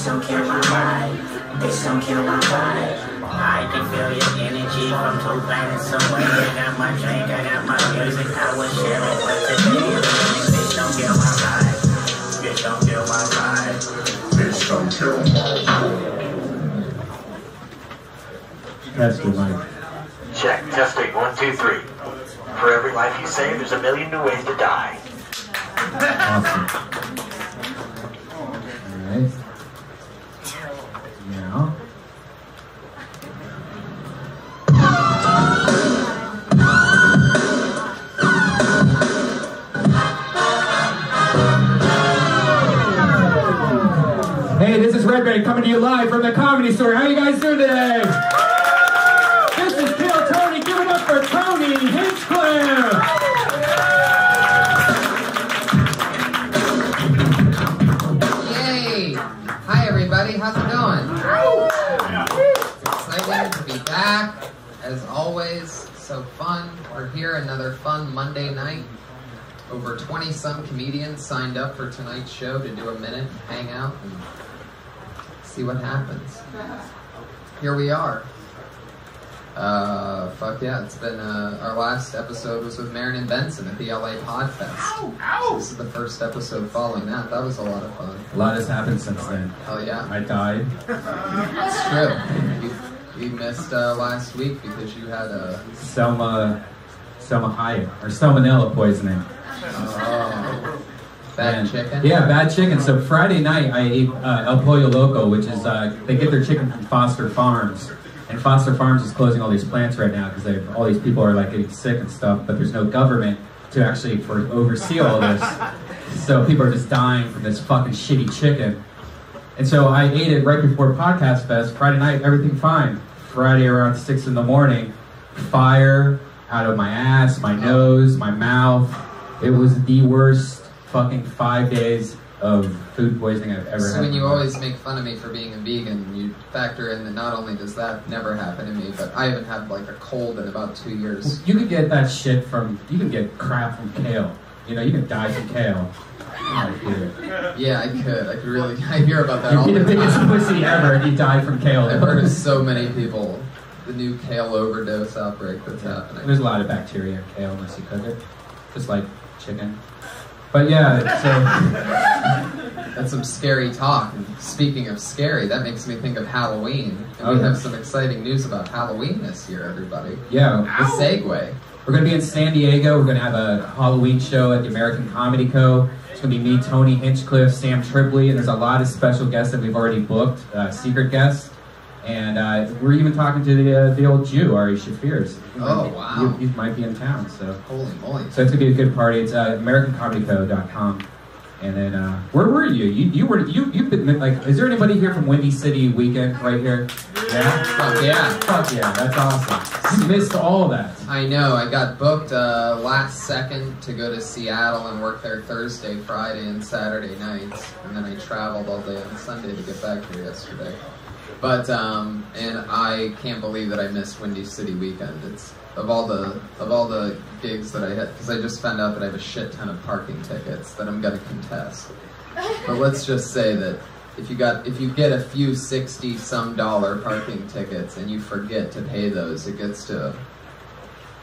Bitch, don't kill my vibe. Bitch, don't kill my vibe. I can feel your energy from two planets away. I got my drink, I got my music, I will share it. But today is. Bitch, don't kill my vibe. Bitch, don't kill my vibe. Bitch, don't kill my vibe. That's good, Mike. Check. Testing. One, two, three. For every life you save, there's a million new ways to die. Awesome. Hey, this is Redban coming to you live from the Comedy Store. How you guys doing today? This is Kill Tony. Give it up for Tony Hinchcliffe. Yay! Hi everybody, how's it going? Excited to be back, as always. So fun. We're here another fun Monday night. Over 20 some comedians signed up for tonight's show to do a minute, hang out, and see what happens. Here we are. Uh, fuck yeah, it's been, uh, our last episode was with Maron and Benson at the LA Podfest. This is the first episode following that. That was a lot of fun. A lot has happened since then. Hell yeah. I died. It's true. You, you missed uh, last week because you had a. Selma, Salma Hayek, or salmonella poisoning. Oh, bad And- chicken? Yeah, bad chicken. So Friday night I ate uh, El Pollo Loco, which is uh, they get their chicken from Foster Farms, and Foster Farms is closing all these plants right now because all these people are like getting sick and stuff, but there's no government to actually for oversee all this. So people are just dying from this fucking shitty chicken. And so I ate it right before Podcast Fest. Friday night, everything fine. Friday around six in the morning, fire out of my ass, my nose, my mouth. It was the worst fucking five days of food poisoning I've ever So had. when you always make fun of me for being a vegan, you factor in that not only does that never happen to me, but I haven't had like a cold in about two years. you could get that shit from you can get crap from kale. You know, you can die from kale. Oh. Yeah, I could. I could really. I hear about that all You'd be the the biggest time. pussy ever and you die from kale. I've heard of so many people. The new kale overdose outbreak that's happening. There's a lot of bacteria in kale unless you cook it, just like chicken. But yeah, so That's some scary talk. And speaking of scary, that makes me think of Halloween. And Oh, we have some exciting news about Halloween this year, everybody. yeah, The segue. We're going to be in San Diego. We're going to have a Halloween show at the American Comedy Co. It's going to be me, Tony Hinchcliffe, Sam Tripoli, and there's a lot of special guests that we've already booked, uh, secret guests. And uh, we're even talking to the uh, the old Jew, Ari Shaffir's. Might Oh, wow. He, he might be in town, so Holy moly. so it's gonna be a good party. It's uh, AmericanComedyCo.com. And then uh, where were you? You you were you you've been like. Is there anybody here from Windy City Weekend right here? Yeah. Fuck yeah. Fuck yeah, that's awesome. You missed all that. I know. I got booked uh, last second to go to Seattle and work there Thursday, Friday, and Saturday nights, and then I traveled all day on Sunday to get back here yesterday. But um, and I can't believe that I missed Windy City weekend. It's of all the of all the gigs that I had because I just found out that I have a shit ton of parking tickets that I'm gonna contest. But let's just say that if you got if you get a few sixty some dollar parking tickets and you forget to pay those, it gets to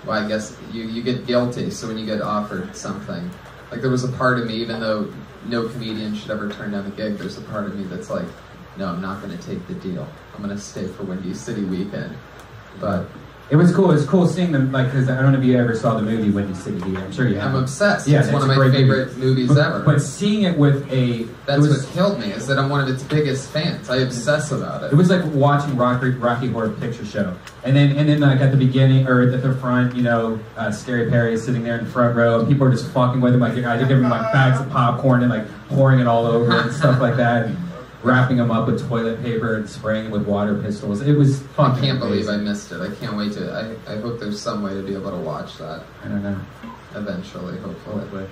well, I guess you, you get guilty. So when you get offered something, like there was a part of me, even though no comedian should ever turn down a gig, there's a part of me that's like, no, I'm not going to take the deal. I'm going to stay for Windy City weekend. But It was cool. It was cool seeing them, like, because I don't know if you ever saw the movie Windy City. I'm sure you have. I'm obsessed. Yeah, it's one of my favorite movie. movies but, ever. But seeing it with a, that's was, what killed me is that I'm one of its biggest fans. I obsess about it. It was like watching Rocky, Rocky Horror Picture Show, and then and then like at the beginning or at the front, you know, uh, Scary Perry is sitting there in the front row, and people are just fucking with him. Like I give him like bags of popcorn and like pouring it all over and stuff like that, and wrapping them up with toilet paper and spraying him with water pistols. It was I can't believe I missed it. I can't wait to. I, I hope there's some way to be able to watch that I don't know. eventually. Hopefully. Hopefully.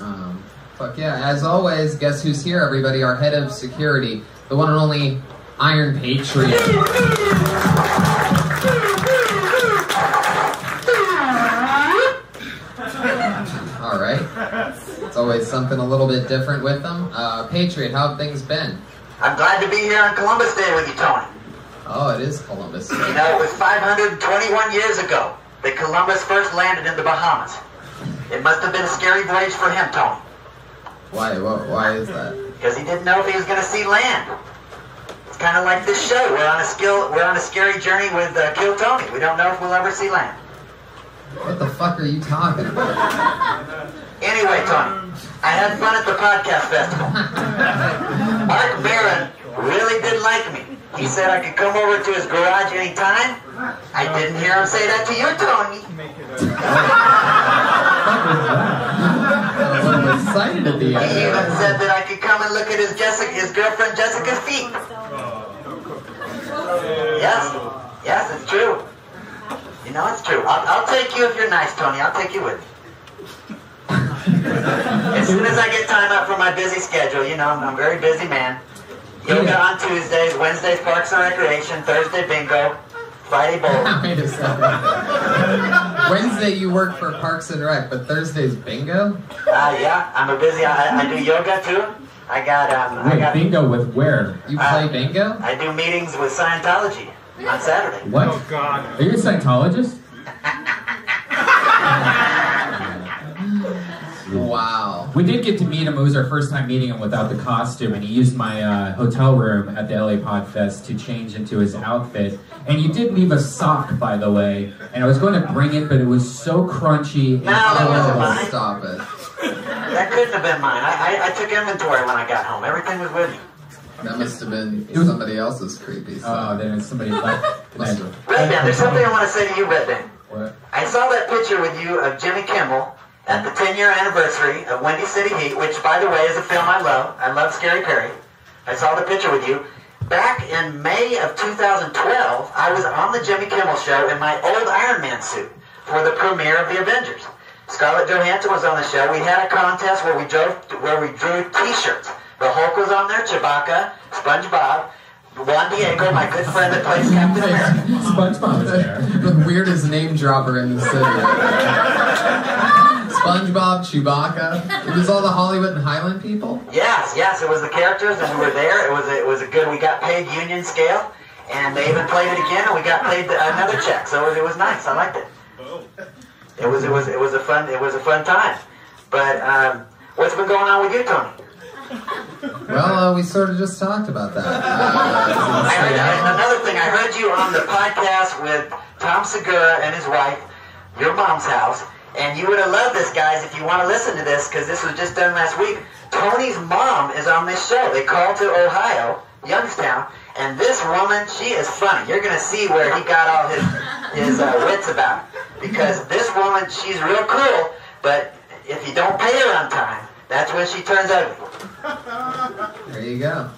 Um, fuck yeah. As always, guess who's here, everybody? Our head of security, the one and only Iron Patriot. always something a little bit different with them. Uh, Patriot, how have things been? I'm glad to be here on Columbus Day with you, Tony. Oh, it is Columbus. You know, it was 521 years ago that Columbus first landed in the Bahamas. It must have been a scary voyage for him, Tony, Why? What, why is that? because he didn't know if he was going to see land. It's kind of like this show. We're on a skill. We're on a scary journey with uh, Kill Tony. We don't know if we'll ever see land. What the fuck are you talking about? Anyway, Tony, I had fun at the podcast festival. Marc Maron really did like me. He said I could come over to his garage anytime. I didn't hear him say that to you, Tony. I'm a little excited at the He even said that I could come and look at his Jessica, his girlfriend Jessica's feet. Yes, yes, it's true. You know, it's true. I'll, I'll take you if you're nice, Tony. I'll take you with me. As soon as I get time out from my busy schedule, you know, I'm, I'm a very busy man. Yoga on Tuesdays, Wednesdays Parks and Recreation, Thursday bingo, Friday bowling. Wait a second. Wednesday you work for Parks and Rec, but Thursday's bingo? Uh, yeah, I'm a busy. I, I do yoga too. I got um, I got bingo with where? You Uh, play bingo? I do meetings with Scientology on Saturday. What? Oh God. Are you a Scientologist? Wow. We did get to meet him. It was our first time meeting him without the costume, and he used my uh, hotel room at the LA Pod Fest to change into his outfit. And you did leave a sock, by the way. And I was going to bring it, but it was so crunchy. No, that wasn't horrible. mine. Stop it. That couldn't have been mine. I, I, I took inventory when I got home. Everything was with me. That must have been It was- somebody else's creepy Oh, stuff. then somebody left. Must have. Redban, there's something I want to say to you, Redban. What? I saw that picture with you of Jimmy Kimmel at the 10 year anniversary of Windy City Heat, which, by the way, is a film I love. I love Scary Perry. I saw the picture with you. Back in May of 2012, I was on the Jimmy Kimmel show in my old Iron Man suit for the premiere of The Avengers. Scarlett Johansson was on the show. We had a contest where we drove, where we drew T-shirts. The Hulk was on there, Chewbacca, SpongeBob, Juan Diego, my good friend that plays Captain America. SpongeBob was there. the weirdest name dropper in the city. SpongeBob, Chewbacca. It was all the Hollywood and Highland people. Yes, yes, it was the characters, and we were there. It was a, it was a good. We got paid union scale, and they even played it again, and we got paid another check. So it was, it was nice. I liked it. It was it was it was a fun it was a fun time. But um, what's been going on with you, Tony? Well, uh, we sort of just talked about that. Uh, I heard, Seattle. another thing, I heard you on the podcast with Tom Segura and his wife, your mom's house, and you would have loved this, guys, if you want to listen to this, because this was just done last week. Tony's mom is on this show. They called to Ohio, Youngstown, and this woman, she is funny. You're going to see where he got all his his uh, wits about. Because this woman, she's real cool, but if you don't pay her on time, that's when she turns ugly. There you go.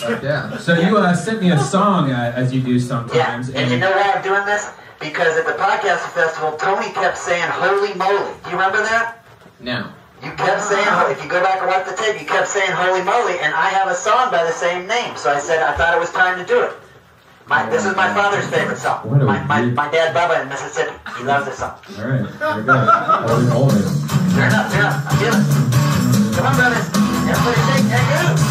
But yeah. So you uh, sent me a song uh, as you do sometimes. Yeah, sometimes. and you know why I'm doing this? Because at the podcast festival, Tony kept saying "Holy moly." Do you remember that? No. You kept saying, if you go back and watch the tape, you kept saying "Holy moly," and I have a song by the same name. So I said I thought it was time to do it. My, this is my father's favorite song. My, my, my dad, Bubba, in Mississippi, he loves this song. All right, there we go. Holy moly. Turn up, turn up. I feel it. Come on, brothers. Everybody shake that groove.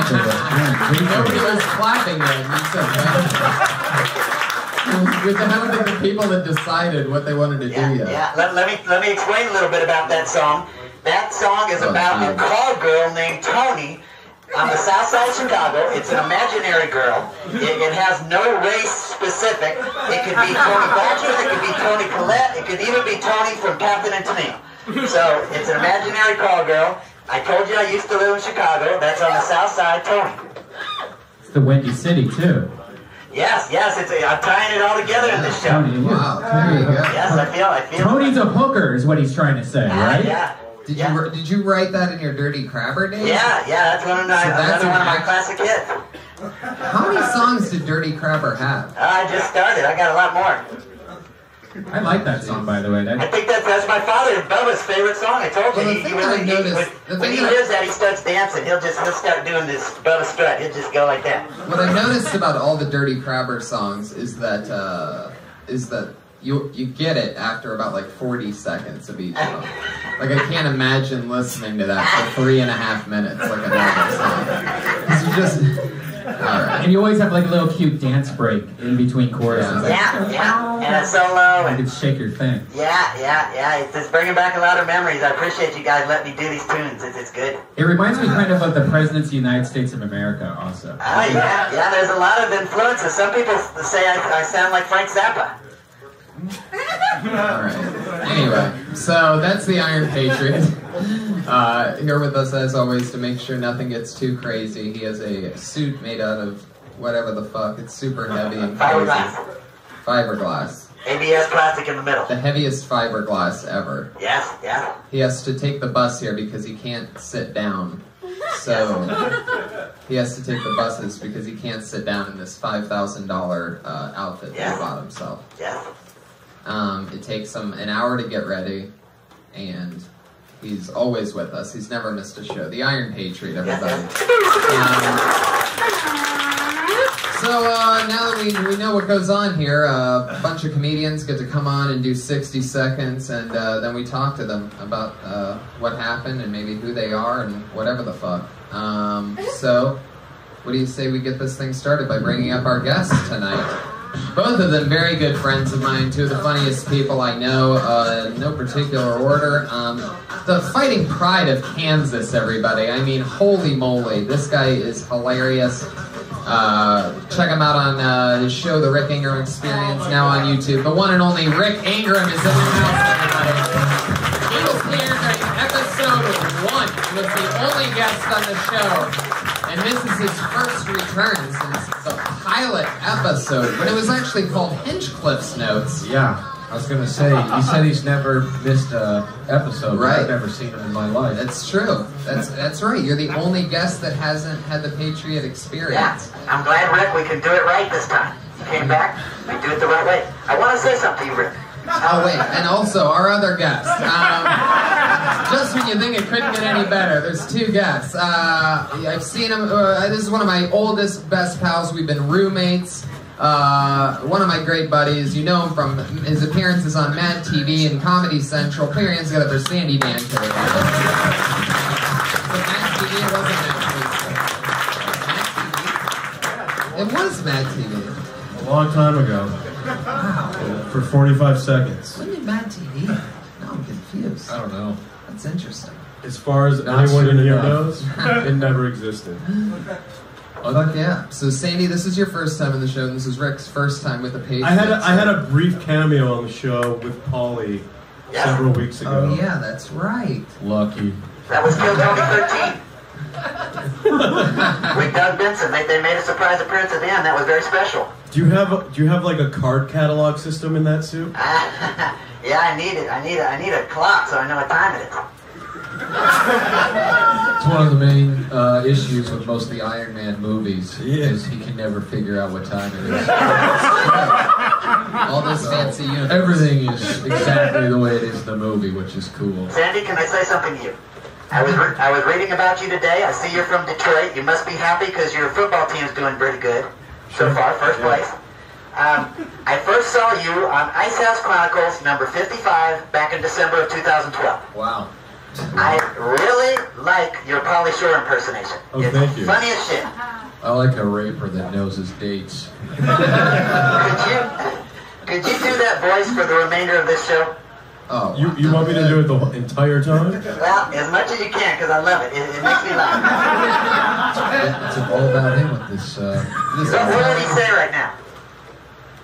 All right, give that to us. Yeah, please do. Nobody was clapping then. You said thank you. we haven't been the people that decided what they wanted to Yeah, do yet. yeah. Let, let me let me explain a little bit about that song. That song is Oh, about a geez. call girl named Tony on the south side of Chicago. It's an imaginary girl. It, it has no race specific. It could be Tony Badger, it could be Toni Collette, it could even be Tony from Captain and Tennille. So it's an imaginary call girl. I told you I used to live in Chicago. That's on the south side, Tony. It's the Windy City too. Yes, yes, it's a, I'm tying it all together in this show. Tony, you're- Wow, there you go. Yes, I feel, I feel. Tony's a hooker, is what he's trying to say, Yeah, right? yeah. Did yeah. you did you write that in your Dirty Crabber days? Yeah, yeah, that's one of my, So that's one of my classic hits. How many songs did Dirty Crabber have? I just started. I got a lot more. I like that song, by the way. I think that's that's my father Bubba's favorite song. I told you. Well, the he, he thing really, I he- noticed- when, the when he that- hears that, he starts dancing. He'll just he'll start doing this Bubba strut. He'll just go like that. What I noticed about all the Dirty Crabber songs is that uh, is that you you get it after about like 40 seconds of each song. Like I can't imagine listening to that for three and a half minutes like a normal song. 'Cause you just all right. and you always have like a little cute dance break in between choruses. Yeah, yeah, and a solo, You and can shake your thing. yeah, yeah, yeah. It's, it's bringing back a lot of memories. I appreciate you guys letting me do these tunes. It's, it's good. It reminds me kind of of the President's of the United States of America, also. Oh yeah, yeah. There's a lot of influences. Some people say I, I sound like Frank Zappa. All right. Anyway, so that's the Iron Patriot. Uh, here with us, as always, to make sure nothing gets too crazy. He has a suit made out of whatever the fuck. It's super heavy and crazy. Fiberglass, Fiberglass. ABS plastic in the middle. The heaviest fiberglass ever. Yes, yeah. He has to take the bus here because he can't sit down. So he has to take the buses because he can't sit down in this five thousand dollar uh, outfit that he bought himself. Yes. Um, it takes him an hour to get ready, and he's always with us. He's never missed a show. The Iron Patriot, everybody. Um, so uh, now that we, we know what goes on here, uh, a bunch of comedians get to come on and do 60 seconds, and uh, then we talk to them about uh, what happened and maybe who they are and whatever the fuck. Um, so, what do you say we get this thing started by bringing up our guests tonight? Both of them very good friends of mine, two of the funniest people I know, uh, in no particular order. Um, the Fighting Pride of Kansas, everybody. I mean, holy moly, this guy is hilarious. Uh, check him out on uh, show, The Rick Ingraham Experience, now on YouTube. The one and only Rick Ingraham is in the house, everybody. Here during episode one. Was the only guest on the show. And this is his first return since the pilot episode, when it was actually called Hinchcliffe's Notes. Yeah, I was gonna say. He said he's never missed a episode. Right. I've never seen him in my life. That's true. That's that's right. You're the only guest that hasn't had the Patriot experience. Yeah. experience. I'm glad, Rick, we can do it right this time. You came back, we do it the right way. I want to say something to you, Rick. Oh wait, and also our other guest. Um, just when you think it couldn't get any better, there's two guests. Uh, I've seen him. Uh, this is one of my oldest, best pals. We've been roommates. Uh, one of my great buddies. You know him from his appearances on Mad TV and Comedy Central. Put your hands together for Sandy. Mad TV. It was Mad TV. a long time ago. For 45 seconds. When did Mad TV? Now I'm confused. I don't know. That's interesting. As far as Not anyone in here knows, it never existed. Fuck yeah. So Sandy, this is your first time in the show, and this is Rick's first time with the Patriots. I had a, I had a brief cameo on the show with Pauly Yeah. several weeks ago. Oh yeah, that's right. Lucky. That was Kill Tony 13. With Doug Benson. They, they made a surprise appearance at the end. That was very special. Do you have a, do you have like a card catalog system in that suit? yeah, I need it. I need a, I need a clock so I know what time it is. It's one of the main uh, issues with most of the Iron Man movies. Yeah. Is he can never figure out what time it is. All this fancy uniforms. Everything is exactly the way it is in the movie, which is cool. Sandy, can I say something to you? I was re- I was reading about you today. I see you're from Detroit. You must be happy because your football team's doing pretty good so far, first place. Um, I first saw you on Ice House Chronicles number 55 back in December of 2012. Wow. I really like your Pauly Shore impersonation. Oh, it's thank you. funny as shit. I like a raper that knows his dates. Could you Could you do that voice for the remainder of this show? Oh, You, you want me to do it the entire time? Well, as much as you can, because I love it. It, it makes me laugh. It's all about him with this. Uh, this What, what did he say right now?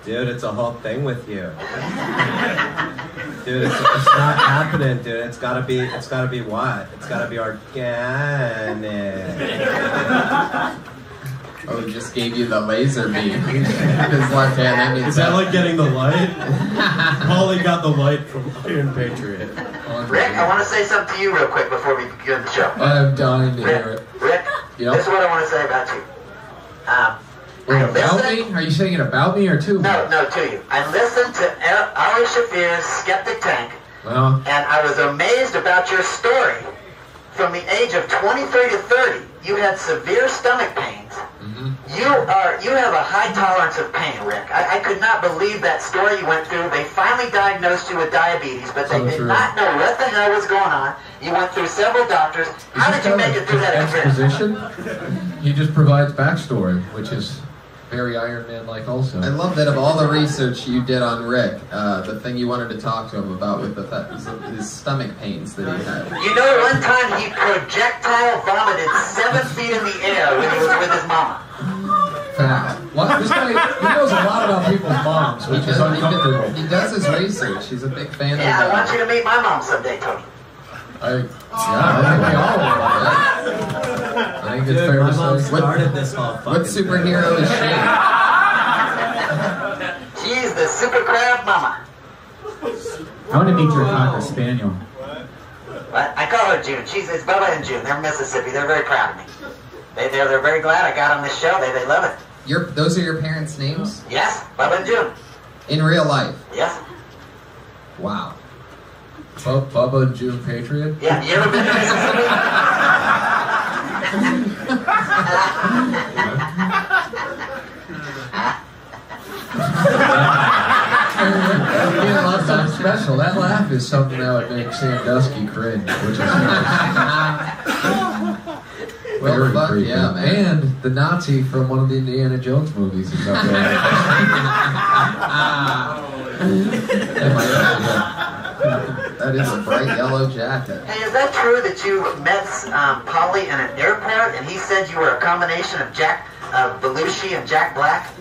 Dude, it's a whole thing with you. Dude, it's, it's not happening, dude. It's gotta be, it's gotta be what? It's gotta be organic. Oh, he just gave you the laser beam. His left hand. That means Is that like getting the light? Pauly got the light from Iron Patriot. Rick, I want to say something to you real quick before we begin the show. I'm dying to hear Rick, it. Rick, Yep. this is what I want to say about you. Um, Wait, about listened- me? Are you saying it about me or to me? No, no, to you. I listened to El- Ari Shaffir's Skeptic Tank, Well, and I was amazed about your story. From the age of 23 to 30, you had severe stomach pains. mhm. You are you have a high tolerance of pain, Rick. I, I could not believe that story you went through. They finally diagnosed you with diabetes, but they So did true. not know what the hell was going on. You went through several doctors. How did you make it through that exposition? He just provides backstory, which is very Iron Man-like also. I love that of all the research you did on Rick, uh, the thing you wanted to talk to him about with the fa- his, his stomach pains that he had. You know, one time he projectile vomited seven feet in the air when he was with his mama. Fact. What? This guy, he knows a lot about people's moms, He which is does, uncomfortable. does, he does his research. He's a big fan of it. Yeah, I want you to meet my mom someday, Tony. I, yeah, I think we all would. I think it's fair my to mom say. started this whole fucking What superhero is she? She's the super crab mama. I want to meet your cocker spaniel. But I call her June. She's it's Bubba and June. They're from Mississippi. They're very proud of me. They, they're, they're very glad I got on this show. They, they love it. Your, those are your parents' names? Yes, Bubba and June. In real life? Yes. Wow. Bub- Bubba and June Patriot. Yeah, you ever been to Mississippi? Well, that's special. That laugh is something that would make Sandusky cringe, which is Well, very fuck creepy. yeah, man. And the Nazi from one of the Indiana Jones movies is up there. That might actually That is a bright yellow jacket. Hey, is that true that you met um, Pauly in an airport and he said you were a combination of Jack uh, Belushi and Jack Black?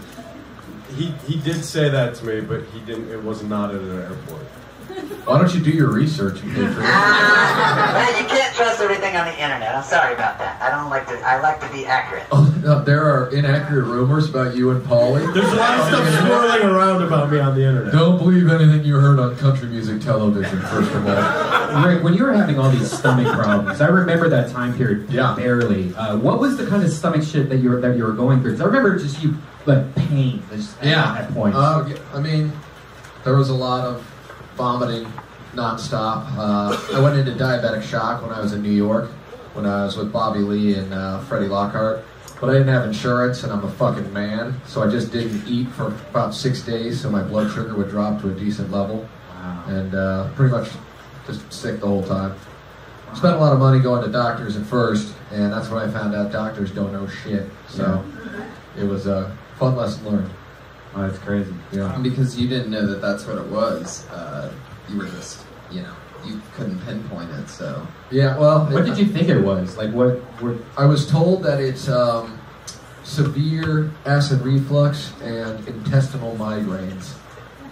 He he did say that to me, but he didn't. It was not at an airport. Why don't you do your research, Patriot? Ah, well, you can't trust everything on the internet. I'm sorry about that. I don't like to. I like to be accurate. Oh, no, there are inaccurate rumors about you and Pauly. There's a lot of stuff swirling around about me on the internet. Don't believe anything you heard on country music television, first of all. Rick, when you were having all these stomach problems, I remember that time period Yeah. barely. Uh, what was the kind of stomach shit that you were that you were going through? 'Cause I remember just you like pain just at, at points. Uh, I mean, there was a lot of vomiting nonstop. Uh, I went into diabetic shock when I was in New York, when I was with Bobby Lee and uh, Freddie Lockhart. But I didn't have insurance, and I'm a fucking man, so I just didn't eat for about six days, so my blood sugar would drop to a decent level, Wow. and uh, pretty much just sick the whole time. Spent a lot of money going to doctors at first, and that's when I found out doctors don't know shit. So it was a fun lesson learned. Oh, that's crazy. Yeah. Because you didn't know that that's what it was, uh, you were just, you know, you couldn't pinpoint it, so. Yeah, well, What did you think it was? Like what? Were, I was told that it's um, severe acid reflux and intestinal migraines,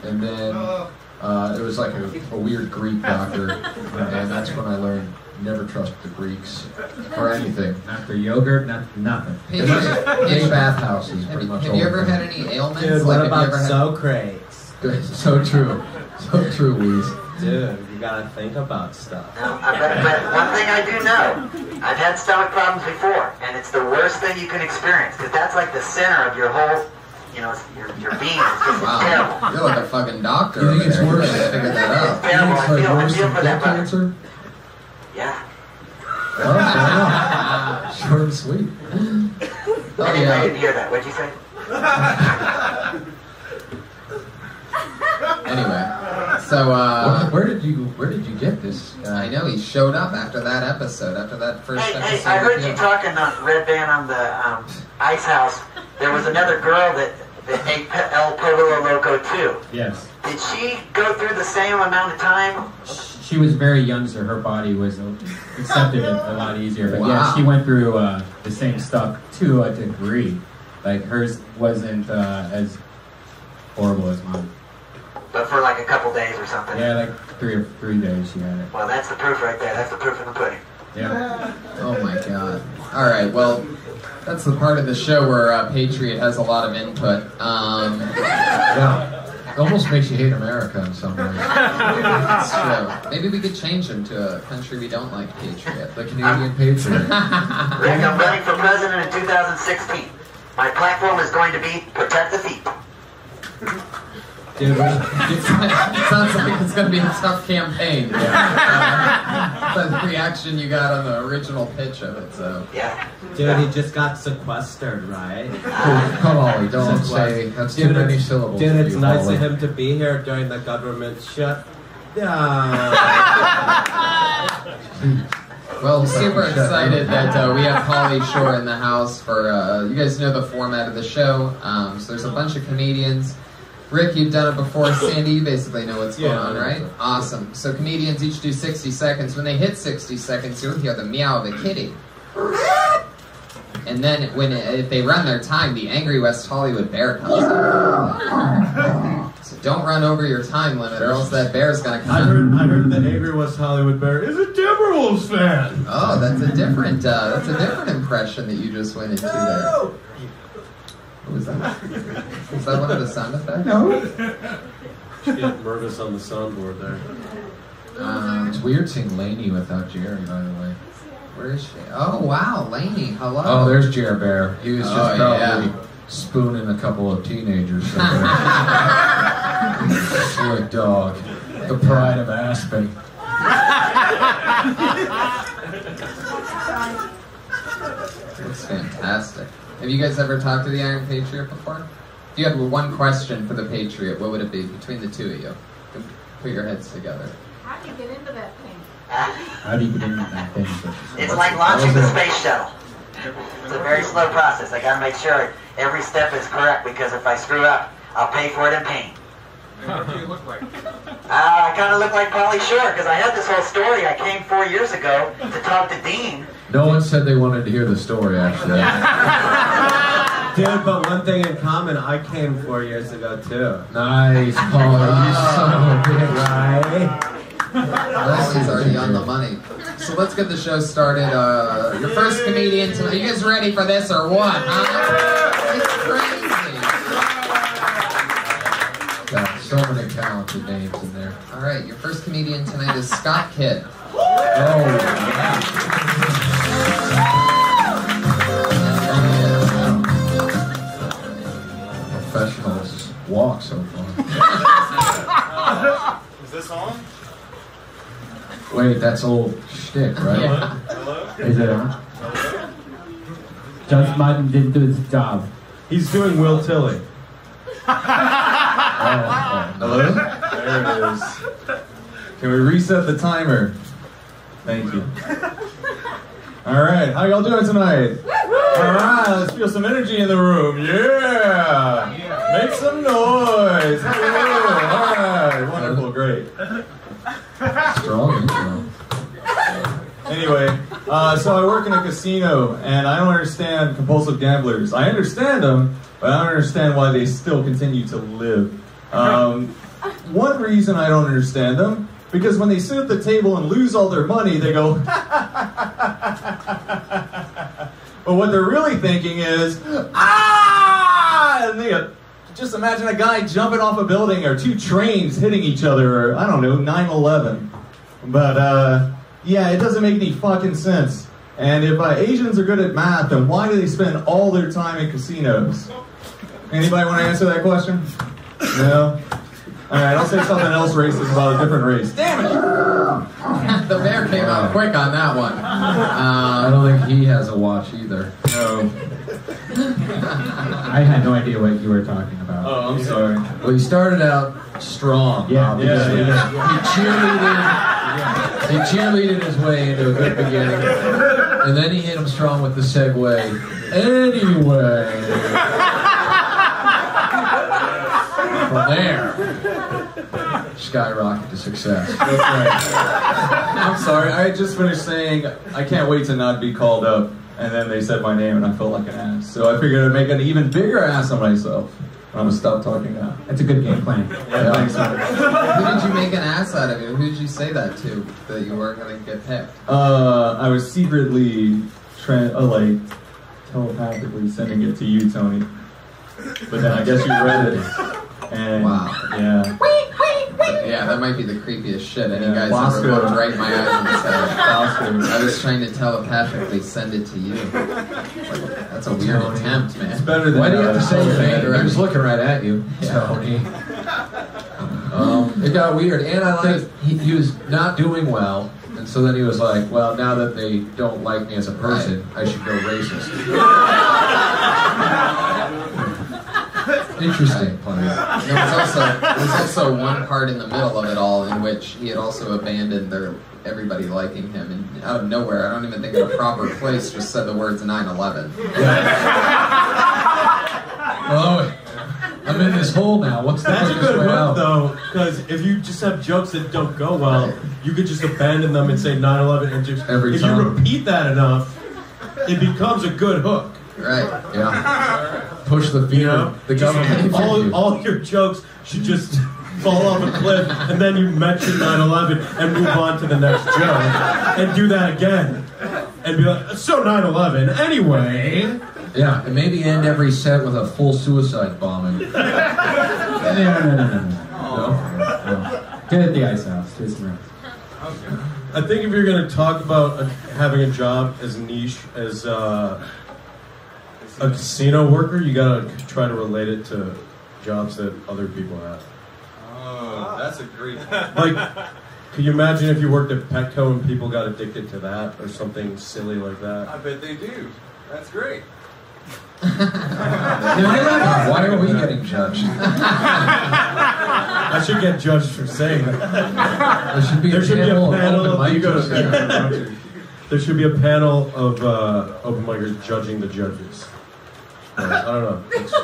and then uh, it was like a, a weird Greek doctor, and that's when I learned never trust the Greeks for anything. not for yogurt, not nothing. Hey, Gay have, bathhouses, have, pretty you- much. have all you the ever time. had any ailments? Dude, like, what have you about ever had- Socrates? So true, so true, Weeze. Dude, you gotta think about stuff. No, but, but one thing I do know, I've had stomach problems before, and it's the worst thing you can experience because that's like the center of your whole, you know, your your being. It's just Wow, terrible. you're like a fucking doctor. You think over it's there. worse? You gotta figure that out. You think Terrible. it's I feel, I worse feel than for dick that brother. cancer? Yeah. Well, fair. Short and sweet. Oh I didn't yeah. hear that. What'd you say? Anyway, so uh, where, where did you Where did you get this? Uh, I know he showed up after that episode, after that first Hey, episode. hey, I heard with you talking on Redban on the um, Ice House. There was another girl that the El Pollo Loco too. Yes. Did she go through the same amount of time? She was very young, so her body was accepted a lot easier. But yeah, she went through uh, the same stuff to a degree. Like hers wasn't uh, as horrible as mine. But for like a couple days or something. Yeah, like three or three days she had it. Well, that's the proof right there. That's the proof in the pudding. Yeah. Oh my god. All right, well, that's the part of the show where uh, Patriot has a lot of input. Um, Yeah. It almost makes you hate America in some ways. that's true. Maybe we could change him to a country we don't like, Patriot. The Canadian Patriot. Rick, I'm running for president in 2016. My platform is going to be protect the feet. Dude, Sounds like it's going to be a tough campaign. Uh, the reaction you got on the original pitch of it, so. Yeah. dude, he just got sequestered, right? Come on, don't Just say what? that's too Dude, many it's- syllables. Dude, it's nice Holly. of him to be here during the government shut down. Well, super excited that uh, we have Pauly Shore in the house for, uh, you guys know the format of the show. Um, so there's a bunch of comedians. Rick, you've done it before. Sandy, you basically know what's going Yeah, on, right? so. Awesome. So comedians each do 60 seconds. When they hit 60 seconds, you'll hear the meow of a kitty. And then when if they run their time, the angry West Hollywood bear comes out. So don't run over your time limit, or else that bear's gonna come. I come. heard, I heard the angry West Hollywood Bear is a Timberwolves fan. Oh, that's a different uh, that's a different impression that you just went into there. What was that? Was that one of the sound effects? No. Get Mervis on the soundboard there. Um, It's weird seeing Laney without Jerry, by the way. where is she? Oh wow, Laney, hello. Oh, there's Jerry Bear. He was just Oh, probably yeah. spooning a couple of teenagers somewhere. Slick dog. The pride of Aspen. That's fantastic. Have you guys ever talked to the Iron Patriot before? If you had one question for the Patriot, what would it be between the two of you? Put your heads together. How do you get into that thing? How do you get into that thing? It's like launching the space shuttle. It's a very slow process. I gotta make sure every step is correct because if I screw up, I'll pay for it in pain. What do you look like? Uh, I kind of look like Pauly Shore because I had this whole story. I came four years ago to talk to Dean. No one said they wanted to hear the story, actually. Dude, but one thing in common, I came four years ago too. Nice, Paul. You son of a bitch. That one's already on the money. So let's get the show started. Uh, your first comedian tonight. Are you guys ready for this or what? Huh? It's crazy. Got so many talented names in there. All right, your first comedian tonight is Scott Kidd. Professionals walk so far. Is this on? Wait, that's old shtick, right? Yeah. Hello? Is it on? Judge Martin didn't do his job. He's doing Will Tilly. Oh, Hello? There it is. Can we reset the timer? Thank you. All right, how y'all doing tonight? All right, let's feel some energy in the room. Yeah! Make some noise. All right, wonderful, great. Strong intro. Anyway, uh, so I work in a casino, and I don't understand compulsive gamblers. I understand them, but I don't understand why they still continue to live. Um, one reason I don't understand them, because when they sit at the table and lose all their money, they go, but what they're really thinking is, ah! And they just imagine a guy jumping off a building or two trains hitting each other, or I don't know, 9 11. But, uh, yeah, it doesn't make any fucking sense. And if uh, Asians are good at math, then why do they spend all their time in casinos? Anybody want to answer that question? No? Alright, I'll say something else racist about a different race. Damn it! the bear came out quick on that one. I don't think he has a watch either. No. I had no idea what you were talking about. Oh, I'm sorry. Well, he started out strong. Yeah, obviously. yeah, He cheerleaded. He cheerleaded his way into a good beginning, and then he hit him strong with the segue. Anyway, From there, skyrocket to success. That's right. I'm sorry. I just finished saying I can't wait to not be called up, and then they said my name, and I felt like an ass. So I figured I'd make an even bigger ass of myself. I'm gonna stop talking now. That's a good game plan. Yeah, thanks. Who did you make an ass out of? You? Who did you say that to? That you weren't gonna get picked? Uh, I was secretly, tra- uh, like, telepathically sending it to you, Tony. But then I guess you read it, and Wow. yeah, Yeah, that might be the creepiest shit any Yeah, guy's Bosco. ever looked right in my eyes and said. Bosco. I was trying to telepathically send it to you. Like, that's a weird Tony. attempt, man. it's better than Why do you have to say Totally fake? He was looking right at you, Tony. Um, it got weird, and I like he, he was not doing well, and so then he was like, "Well, now that they don't like me as a person, I should go racist." Interesting plan. There was also there was also one part in the middle of it all in which he had also abandoned their everybody liking him, and out of nowhere, I don't even think in a proper place, just said the words 9/11. Oh, I'm in this hole now. What's the That's a good way hook, out? though, because if you just have jokes that don't go well, you could just abandon them and say 9/11 and just Every if time. you repeat that enough, it becomes a good hook. Right. Yeah. Push the You know, The government. all, all your jokes should just fall off a cliff, and then you mention 9/11 and move on to the next joke, and do that again, and be like, so 9/11 anyway. Yeah, and maybe end every set with a full suicide bombing. No, no, no, no, no. Get at the ice house. Do some. I think if you're going to talk about having a job as niche as uh, a casino worker, you got to try to relate it to jobs that other people have. Oh, that's a great. Like, could you imagine if you worked at Petco and people got addicted to that or something silly like that? I bet they do. That's great. Why are we getting judged? I should get judged for saying that. There should be a There should be a panel of panel open of you micers. There should be a panel of uh, open micers judging the judges. Uh, I don't know. Just-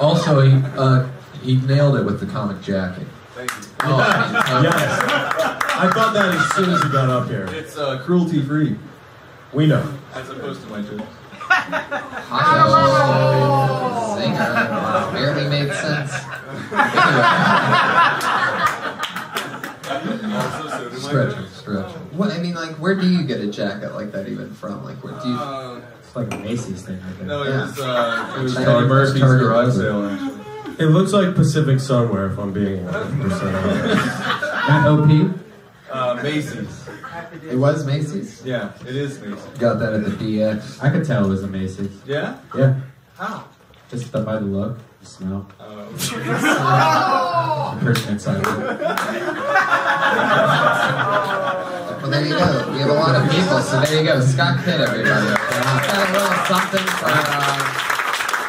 Also, he uh, he nailed it with the comic jacket. Thank you. Oh, I mean, totally. yes. I thought that as soon as he got up here. It's uh, cruelty free, We know. as opposed to my jokes. Hot dog. Zinger. Barely made sense. Also, so Stretching, stretching. What I mean, like, where do you get a jacket like that even from? Like, where do you? It's like a Macy's thing. I think. no, it Yeah. was uh, it was Target- Target Murphy's Target garage sale actually. It looks like Pacific Sunwear, if I'm being 100% honest. Not OP. Uh, Macy's. It was Macy's. Yeah, it is Macy's. Got that at the DX. I could tell it was a Macy's. Yeah. Yeah. How? Just by the look, the smell, Uh, the person inside of it. Well, there you go. We have a lot of people, so there you go. Scott Kidd, everybody. Got a little something for. Uh,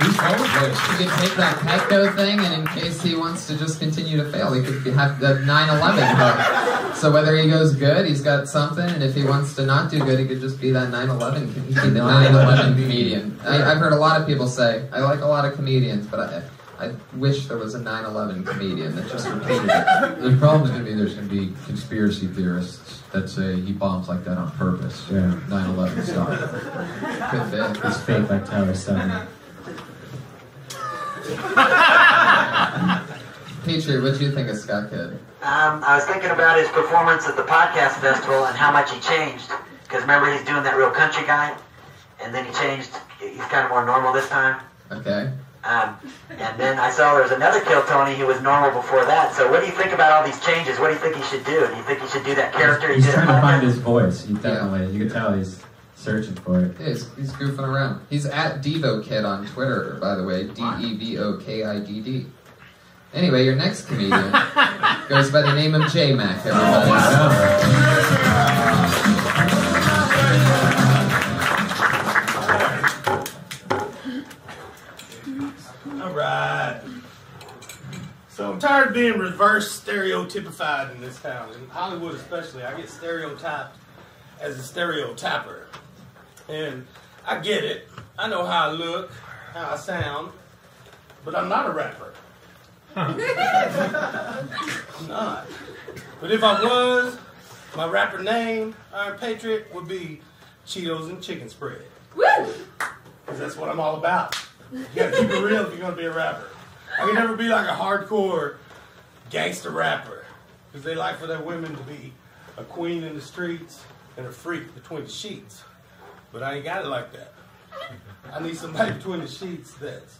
He's You places. could take that Petco thing, and in case he wants to just continue to fail, he could have the 9/11 hook. So whether he goes good, he's got something, and if he wants to not do good, he could just be that 9/11. com- He could be the 9/11 comedian. I, I've heard a lot of people say I like a lot of comedians, but I, I wish there was a 9/11 comedian that just repeated it. The problem is gonna be there's gonna be conspiracy theorists that say he bombs like that on purpose. Yeah. 9/11 style. Could be. It's fake like Tower 7. Patriot, what do you think of Scott Kidd? Um, I was thinking about his performance at the podcast festival and how much he changed. Because remember, he's doing that real country guy, and then he changed. He's kind of more normal this time. Okay. Um, and then I saw there was another Kill Tony who was normal before that. So what do you think about all these changes? What do you think he should do? Do you think he should do that character he He's did trying at to find his voice. He definitely, you can tell he's searching for it. Yeah, he's, he's goofing around. He's at Devo Kid on Twitter, by the way. D E V O K I D D. Anyway, your next comedian goes by the name of J Mac, everybody. All tired of being reverse stereotypified in this town, in Hollywood especially. I get stereotyped as a stereotyper, and I get it. I know how I look, how I sound, but I'm not a rapper. I'm not. But if I was, my rapper name, Iron Patriot, would be Cheetos and Chicken Spread. Because that's what I'm all about. You gotta keep it real if you're gonna be a rapper. I can never be like a hardcore gangster rapper. Because they like for their women to be a queen in the streets and a freak between the sheets. But I ain't got it like that. I need somebody between the sheets that's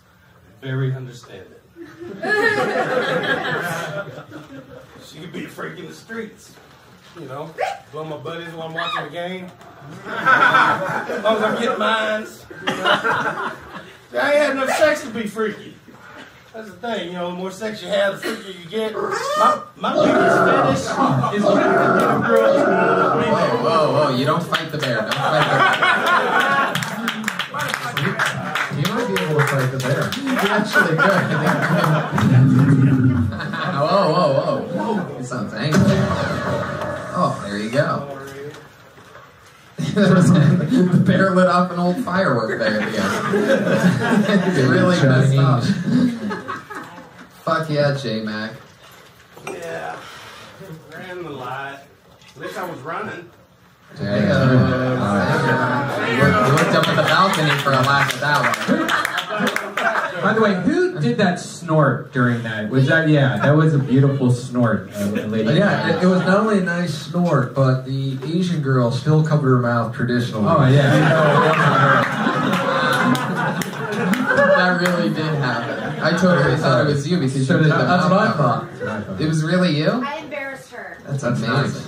very understanding. she could be a freak in the streets. You know, blow my buddies while I'm watching the game. As long as I'm getting mines. You know. I ain't had enough sex to be freaky. That's the thing, you know, the more sex you have, the freakier you get. My, my biggest fetish is when I get a girl. Whoa, whoa, whoa! You don't fight the bear. Don't fight the bear. You might be able to fight the bear. You actually could. whoa, whoa, whoa! He sounds angry. Oh, there you go. There was a- the bear lit off an old firework there at the end. it really messed up. Fuck yeah, J Mac. Yeah. Ran the lot. At least I was running. There you go. You looked- you looked up at the balcony for a laugh at that one. By the way, who did that snort during that? Was that yeah? That was a beautiful snort, uh, lady. Yeah, it, it was not only a nice snort, but the Asian girl still covered her mouth traditionally. Oh yeah. That really did happen. I totally thought it was you because So you did did I- the that's what I mouth thought. It was really you? I embarrassed her. That's, That's amazing. nice.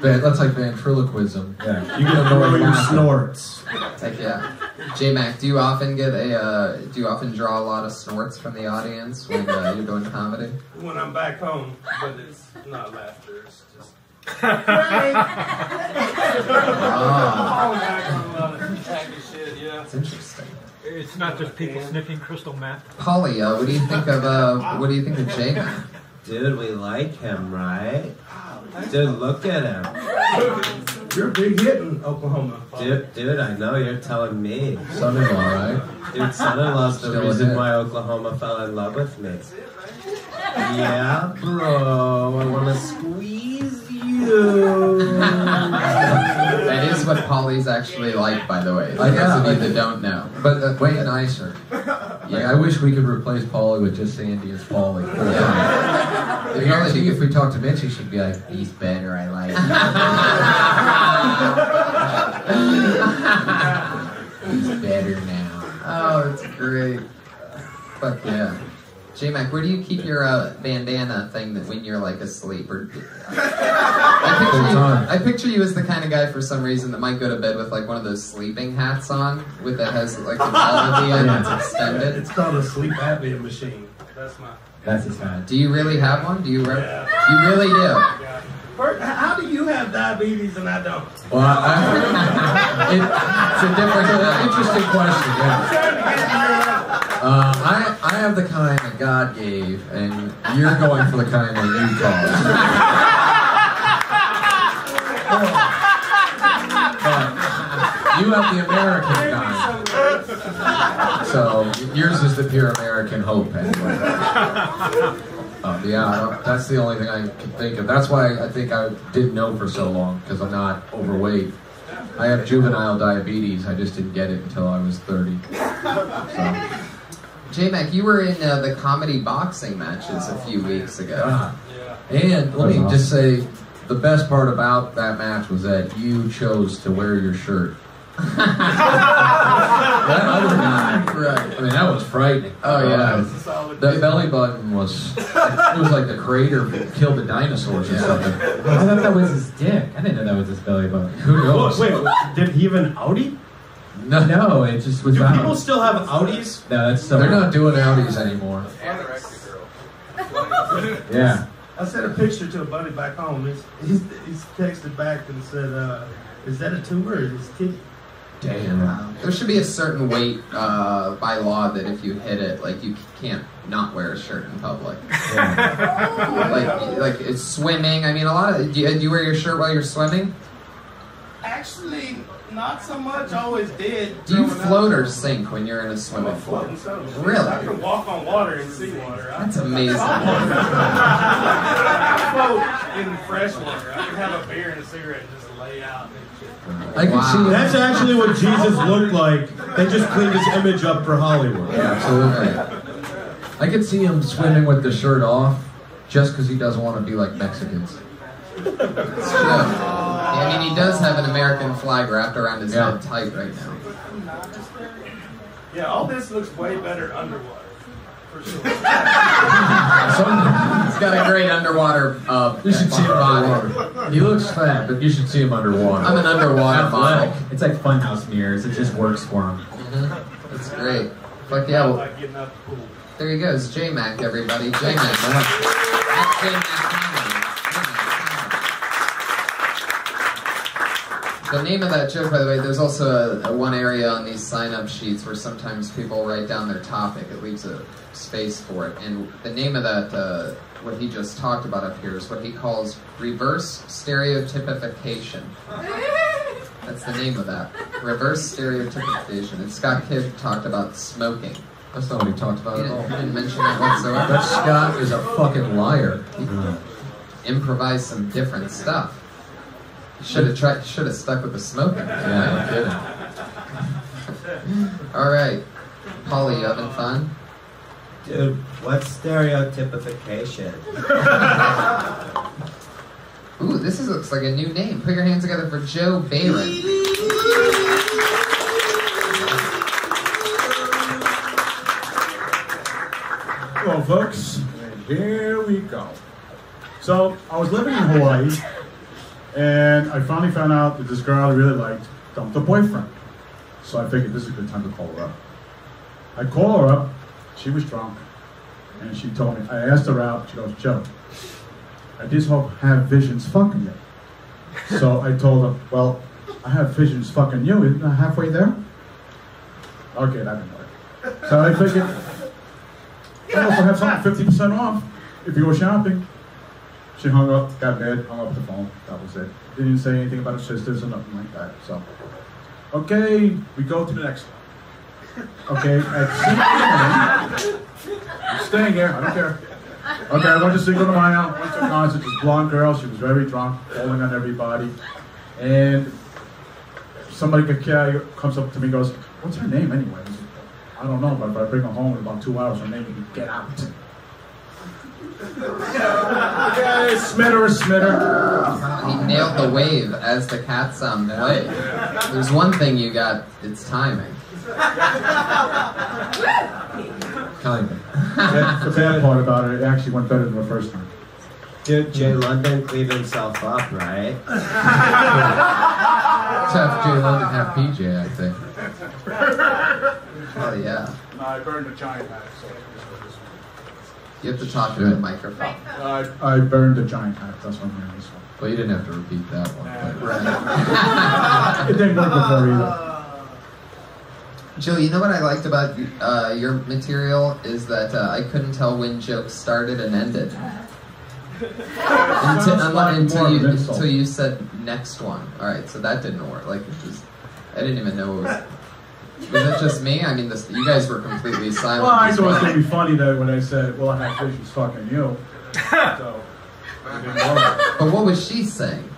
Van- That's like ventriloquism. Yeah. You get annoyed laughing. snorts. Heck yeah. J Mac, do you often get a uh, do you often draw a lot of snorts from the audience when uh, you're doing comedy? When I'm back home, but it's not laughter, it's just. Oh, Oh, back on a lot of tacky shit, yeah. that's interesting. It's not just people sniffing crystal meth. Pauly, uh, what do you think of uh, what do you think of J Mac? Dude, we like him, right? Dude, look at him. You're a big hit in Oklahoma. Dude, dude, I know you're telling me. Son-in-law, right? Dude, son-in-law's the Still reason why Oklahoma fell in love with me. Yeah, bro, I wanna squeeze you. That is what Pauly's actually like, by the way. For I those of you that don't know. But uh, way nicer. Like, I wish we could replace Pauly with just Sandy as Pauly. full time. Yeah. If, guarantee if we talk to Mitzi, she'd be like, "He's better. I like him. He's better now." Oh, that's great. Fuck yeah. J Mac, where do you keep your uh, bandana thing that when you're like asleep? Or I picture, you. I picture you as the kind of guy for some reason that might go to bed with like one of those sleeping hats on, with that has like the ball at the end that's extended. It's called a sleep apnea machine. That's my. That's his hat. Do you really have one? Do you? Re- Yeah. you really do. Yeah. How do you have diabetes and I don't? Well, I, it, it's a different, uh, interesting question. Yeah. Uh, I, I have the kind that God gave, and you're going for the kind that you caused. You have the American kind. So yours is the pure American hope, anyway. Um, yeah, that's the only thing I can think of. That's why I think I didn't know for so long because I'm not overweight. I have juvenile diabetes. I just didn't get it until I was 30. So, J Mac, you were in uh, the comedy boxing matches a few weeks ago. God. And let me just say, the best part about that match was that you chose to wear your shirt. That other guy, Right. I mean, that was frightening. Oh, yeah. Uh, that belly button was, it was like the crater killed the dinosaurs or something. I thought that was his dick. I didn't know that was his belly button. Who knows? Wait, wait, did he have an Audi? No, No, it just was Do out. people still have Audis? No, that's so. they're not doing Audis anymore. Yeah. I sent a picture to a buddy back home. He's, he's, he's texted back and said, uh, "Is that a tumor or is it titty?" Damn. There should be a certain weight uh, by law that if you hit it, like you can't not wear a shirt in public. like, like it's swimming. I mean, a lot of do you, do you wear your shirt while you're swimming? Actually, not so much. I always did. Do you growing up. float or sink when you're in a I'm swimming a pool? floating. Really? I can walk on water and seawater. I- That's amazing. I float in fresh water. I can have a beer and a cigarette and just lay out. I can see that's actually what Jesus looked like. They just cleaned his image up for Hollywood. Yeah, absolutely. I could see him swimming with the shirt off just because he doesn't want to be like Mexicans. It's true. I mean, he does have an American flag wrapped around his Yeah. head tight right now. Yeah, all this looks way better underwater. He's got a great underwater uh, You should see him underwater. He looks fat, but you should see him underwater. I'm an underwater model. It's like funhouse mirrors. It just works for him. That's great. Fuck yeah. Well, like getting out the pool. there he goes. J Mac, everybody. J Mac. That's J-Mac Comedy. The name of that joke, by the way, there's also a, a one area on these sign-up sheets where sometimes people write down their topic. It leaves a space for it, and the name of that, uh, what he just talked about up here, is what he calls reverse stereotypification. That's the name of that. Reverse stereotypification. And Scott Kidd talked about smoking. That's not what he talked about He at all. he didn't mention that whatsoever. That Scott is a fucking liar. Improvise some different stuff. Should have tried. Should have stuck with the smoking. Yeah, no kidding. All right, Pauly, you having fun? Dude, what's stereotypification? Ooh, this is, looks like a new name. Put your hands together for Joe Balin. Hello, folks. And here we go. So, I was living in Hawaii, and I finally found out that this girl I really liked dumped her boyfriend. So I figured this is a good time to call her up. I call her up. She was drunk, and she told me. I asked her out. She goes, "Joe, I just hope I have visions fucking you." So I told her, "Well, I have visions fucking you. Isn't that halfway there?" Okay, that didn't work. So I figured. I also have something 50% off if you go shopping. She hung up, got mad, hung up the phone. That was it. Didn't say anything about her sisters or nothing like that. So, okay, we go to the next one. Okay, at 6 p.m. I'm staying here, I don't care. Okay, I went to Cinco de Mayo, went to a concert, this blonde girl, she was very drunk, falling on everybody. And somebody comes up to me and goes, What's her name anyway? I don't know, but if I bring her home in about two hours, her name will get out. Okay, smitter, smitter. He nailed the wave as the cat sound um, played. There's one thing you got. It's timing. Kind of. That's the bad part about it, it actually went better than the first time. Dude, Jay London cleaned himself up, right? It's half J London, half PJ, I think. Oh yeah. I burned a giant hat, so. You have to talk to the microphone. I, I burned a giant hat, that's what I'm hearing this one. Well, you didn't have to repeat that one. It didn't work before either. Jill, you know what I liked about uh, your material is that uh, I couldn't tell when jokes started and ended. Until, like until you until you said next one. All right, so that didn't work. Like it was, I didn't even know it was. Was it just me? I mean, this, you guys were completely silent. Well, I thought it was gonna be funny though when I said, well, I have visions fucking you. So, I didn't know that. But what was she saying?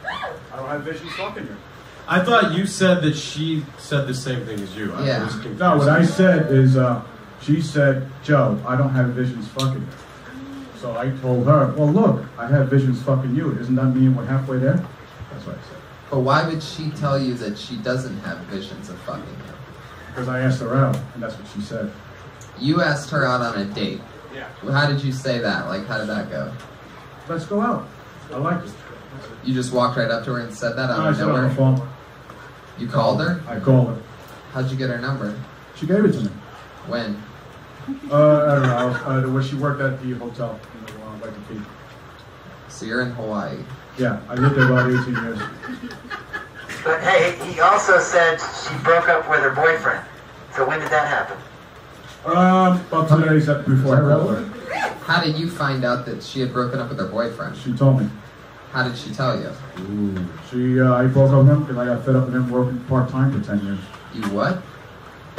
I don't have visions fucking you. I thought you said that she said the same thing as you. I Yeah. was confused. No, what I said is, uh, she said, Joe, I don't have visions fucking you. So I told her, well, look, I have visions fucking you. Isn't that mean we're halfway there? That's what I said. But why would she tell you that she doesn't have visions of fucking you? Because I asked her out, and that's what she said. You asked her out on a date. Yeah. How did you say that? Like, how did that go? Let's go out. I like it. You just walked right up to her and said that out I of said on the nowhere. phone. You called her? I called her. How'd you get her number? She gave it to me. When? Uh, I don't know. Uh, where she worked at the hotel in the uh, Waikiki. So you're in Hawaii. Yeah, I lived there about 18 years. But hey, he also said she broke up with her boyfriend. So when did that happen? Um, about two days before I called her. How did you find out that she had broken up with her boyfriend? She told me. How did she tell you? Ooh. She, uh, I broke up with him because I got fed up with him working part time for ten years. You what?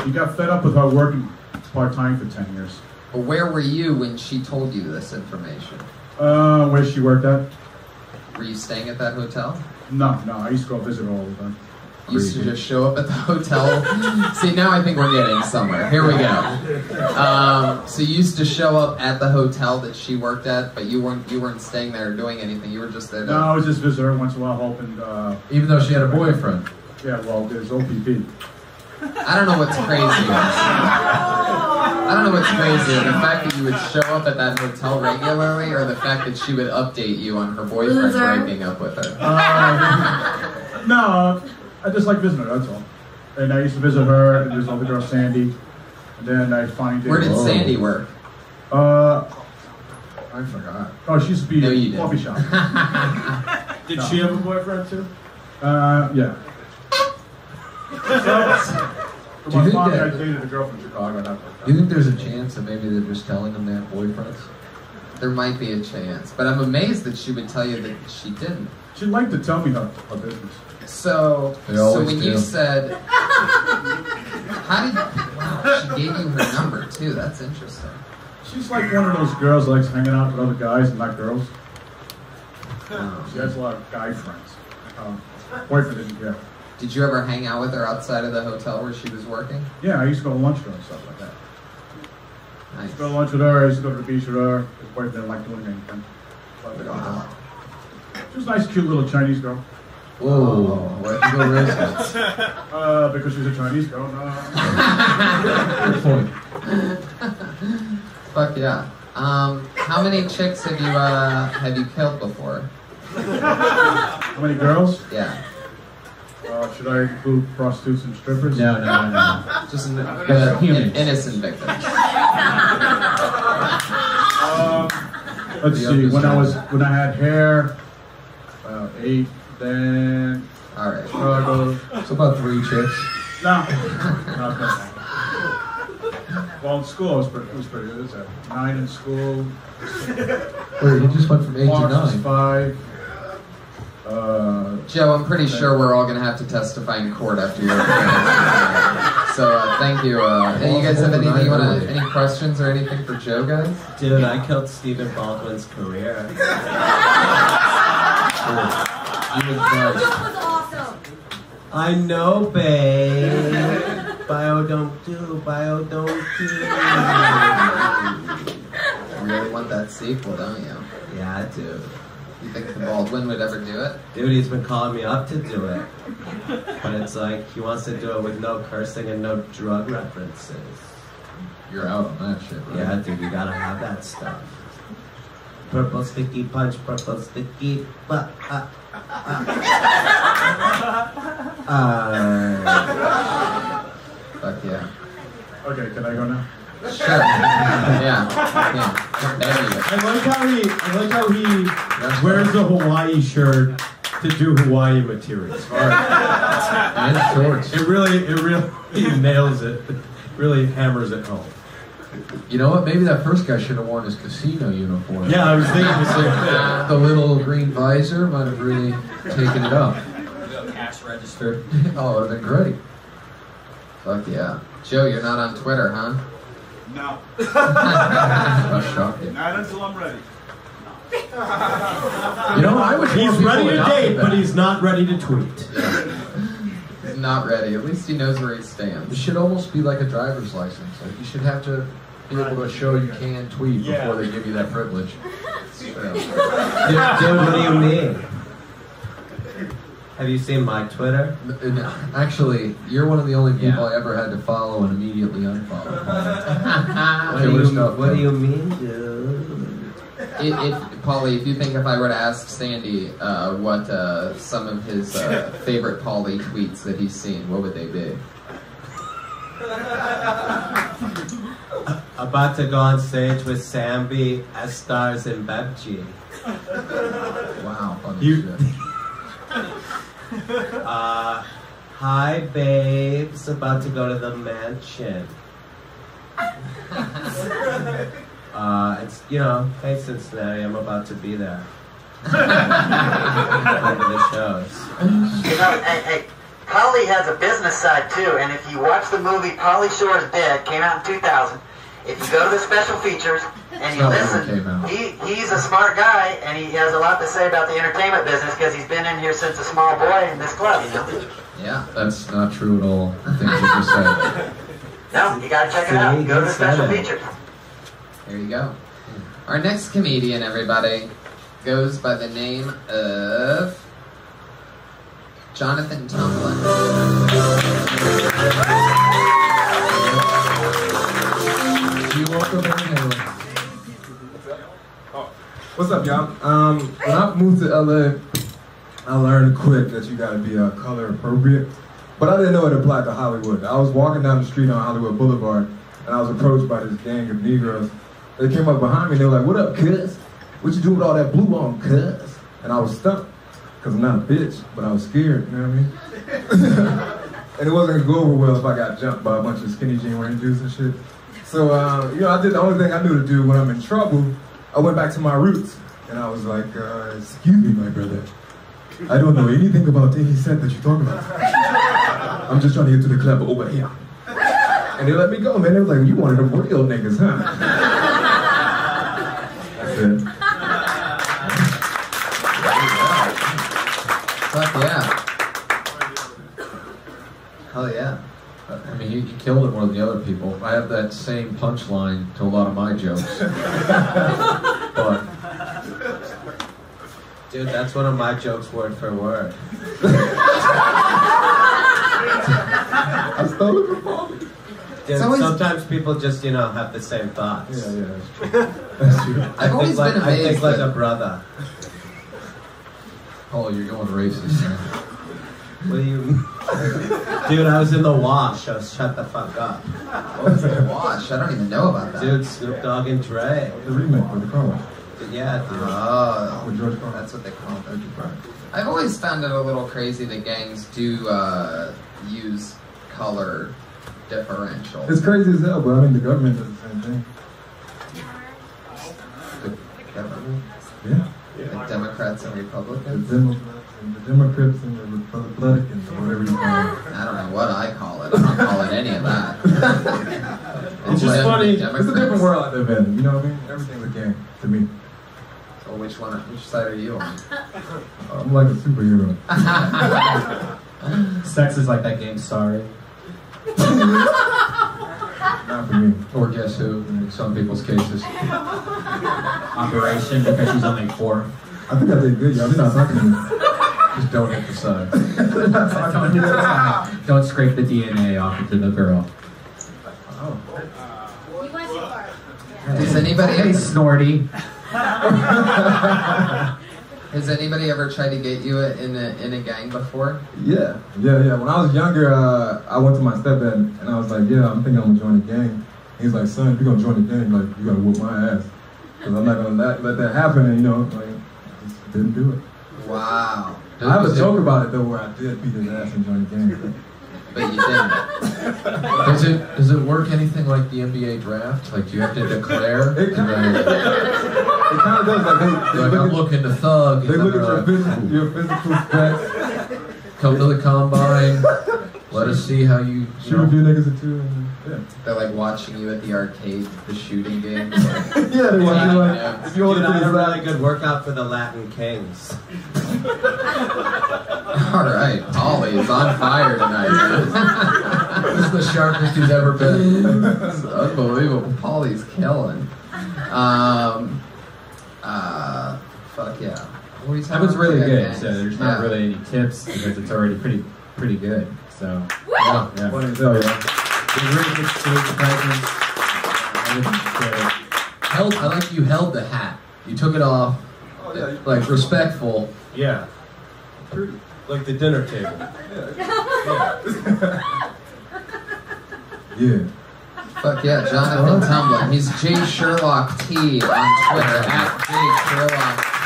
He got fed up with her working part time for ten years. But where were you when she told you this information? Uh, where she worked at? Were you staying at that hotel? No, no, I used to go visit her all the time. Used to just show up at the hotel. See, now I think we're getting somewhere. Here we go. Um, so you used to show up at the hotel that she worked at, but you weren't you weren't staying there or doing anything. You were just there. To, No, I was just visiting her once in a while, hoping. Uh, Even though she had a boyfriend. Yeah, well, there's OPP. I don't know what's crazy. I don't know what's crazier, the fact that you would show up at that hotel regularly, or the fact that she would update you on her boyfriend Loser. breaking up with her. Uh, no, I just like visiting her. That's all. And I used to visit her, and there's another girl, Sandy. And then I find did. Where did Sandy work? Uh, I forgot. oh, she used to be No, a you coffee shop. Did No. she have a boyfriend too? Uh, yeah. Do you think father, I that- dated a girl from Chicago. Do you think there's a chance that maybe they're just telling them they have boyfriends? There might be a chance, but I'm amazed that she would tell you that she didn't. She'd like to tell me her, her business. So, so always when you said, how did? Wow, she gave you her number too. That's interesting. She's like one of those girls that likes hanging out with other guys and not girls. She has a lot of guy friends. Um, boyfriend didn't care. Did you ever hang out with her outside of the hotel where she was working? Yeah, I used to go to lunch with her and stuff like that. I used to go to lunch with her. I used to go to the beach with her. His boyfriend didn't like doing anything. But, uh, She was a nice, cute little Chinese girl. Whoa, why'd you go? Uh, because she's a Chinese girl. No. Good point. Fuck yeah. Um, how many chicks have you uh, have you killed before? How many girls? Yeah. Uh, should I include prostitutes and strippers? No, no, no, no. Just in, Uh, humans. in- innocent victims. Um, let's see. When I was when I had hair, uh, eight. Then All right. Chicago. It's about three chicks. No. no no. Well, in school, I was pretty, it was pretty good. It was a nine in school. Wait, you just went from eight to March was nine. five. Uh, Joe, I'm pretty sure we're all gonna have to testify in court after your appearance. So uh, thank you. Uh, hey, you guys have anything you wanna any questions or anything for Joe, guys? Dude, I killed Stephen Baldwin's career. Jesus Christ. was awesome. I know, babe. Bio-Dome do, bio don't do. You really want that sequel, don't you? Yeah, I do. You think the Baldwin would ever do it? Dude, he's been calling me up to do it. But it's like, he wants to do it with no cursing and no drug references. You're out on that shit, right? Yeah, dude, you gotta have that stuff. Purple sticky punch, purple sticky but uh, uh, uh, Fuck yeah. okay, can I go now? Sure. yeah. yeah. There you go. I like how he, I like how he wears the Hawaii shirt to do Hawaii material. And shorts. It really, it really he nails it. It really hammers it home. You know what? Maybe that first guy should have worn his casino uniform. Yeah, I was thinking the same thing. The little green visor might have really taken it up. Cash register. Oh, it would have been great. Fuck yeah. Joe, you're not on Twitter, huh? No. Shocking. Not until I'm ready. You know, I wish He's ready to date, but he's not ready to tweet. He's not ready. At least he knows where he stands. It should almost be like a driver's license. Like you should have to be able to show you can tweet Yeah. before they give you that privilege. dude, dude, what do you mean? Have you seen my Twitter? And actually, you're one of the only people Yeah. I ever had to follow and immediately unfollow. What do you, what do you mean, dude? If, if Pauly, if you think if I were to ask Sandy uh, what uh, some of his uh, favorite Pauly tweets that he's seen, what would they be? About to go on stage with Sambi, S-Stars, and Bebji. Wow, funny You- shit. Uh, hi, babes. About to go to the mansion. Uh, it's, you know, hey, Cincinnati, I'm about to be there. the shows. You know, hey, hey, Pauly has a business side too, and if you watch the movie Pauly Shore is Dead, came out in 2000, if you go to the special features and you listen, came out. he, he's a smart guy and he has a lot to say about the entertainment business because he's been in here since a small boy in this club, you know? Yeah. That's not true at all. The things you just said. No, you gotta check it out. Go to the special features. There you go. Our next comedian, everybody, goes by the name of Jonathan Tumblin. Up in the What's up, y'all? Um, when I moved to LA, I learned quick that you gotta be uh, color appropriate. But I didn't know it applied to Hollywood. I was walking down the street on Hollywood Boulevard, and I was approached by this gang of Negroes. They came up behind me and they were like, "What up, cuz? What you doing with all that blue on, cuz?" And I was stuck, cause I'm not a bitch, but I was scared. You know what I mean? and it wasn't gonna go over well if I got jumped by a bunch of skinny jean wearing dudes and shit. So, uh, you know, I did the only thing I knew to do when I'm in trouble. I went back to my roots, and I was like, uh, "Excuse me, my brother. I don't know anything about any set that you talk about. I'm just trying to get to the club over here." And they let me go, man. They was like, "You wanted them real niggas, huh?" That's it. I mean, he, he killed it more than the other people. I have that same punchline to a lot of my jokes. but Dude, that's one of my jokes word for word. I stole it from Dude, always- sometimes people just, you know, have the same thoughts. Yeah, yeah, that's true. That's true. I I've think always like, been I think amazed like a brother. oh, you're going racist. Now. What do you Dude, I was in the wash. I was shut the fuck up. What was the wash? I don't even know about that. Dude, Snoop Dogg and Dre. The remake with the car wash. Yeah, dude. Oh, With George Carlin. that's what they call it. I've always found it a little crazy that gangs do uh, use color differential. It's crazy as hell, but I mean, the government does the same thing. Government, Yeah. the Democrats and The Republicans. Democrats and the Democrats and the Republicans, or whatever you call it. I don't know what I call it. I don't call it any of that. It's just funny. It's a different world I live in. You know what I mean? Everything's a game to me. So which one? Which side are you on? Uh, I'm like a superhero. Sex is like that game, sorry. Not for me. Or guess who, in some people's cases. Operation because she's only four. I think I did good, y'all. They're not talking to me. Just don't hit the side. They're not talking to me. Don't scrape the DNA off into the girl. Oh. You went too far. Does anybody Hey, Snorty. has anybody ever tried to get you in a in a gang before? Yeah, yeah, yeah. When I was younger, uh, I went to my stepdad and I was like, "Yeah, I'm thinking I'm gonna join the gang." He's like, "Son, if you're gonna join the gang, like, you gotta whoop my ass, because I'm not gonna let, let that happen." And you know, like, I just didn't do it. Wow. I have a joke about it though, where I did beat his ass and join the gang. But you didn't. Does it does it work anything like the NBA draft? Like do you have to declare? It kind then, of, it kind of does. Like they, they like, I'm at, looking to thug. they look at your like, physical, your physical stats. Come to the combine. Let us see how you. you Shoot a few niggas or two. And, yeah. They're like watching you at the arcade, the shooting games. yeah, they want you like, if you hold it Dude, to I had the a really good workout for the Latin Kings. All right, Ollie is on fire tonight. This is the sharpest he's ever been. It's unbelievable. Pauly's killing. Um, uh, fuck yeah. What were you That was really good. gangs. So there's not Yeah. really any tips because it's already pretty pretty good. So Yeah. yeah. Funny as hell, yeah. The really good state presence. Held, I like you held the hat. You took it off, Oh, yeah, you- like respectful. Yeah. Like the dinner table. Yeah. Yeah. Fuck yeah, Jonathan Tumblin. He's J Sherlock T on Twitter at J Sherlock T.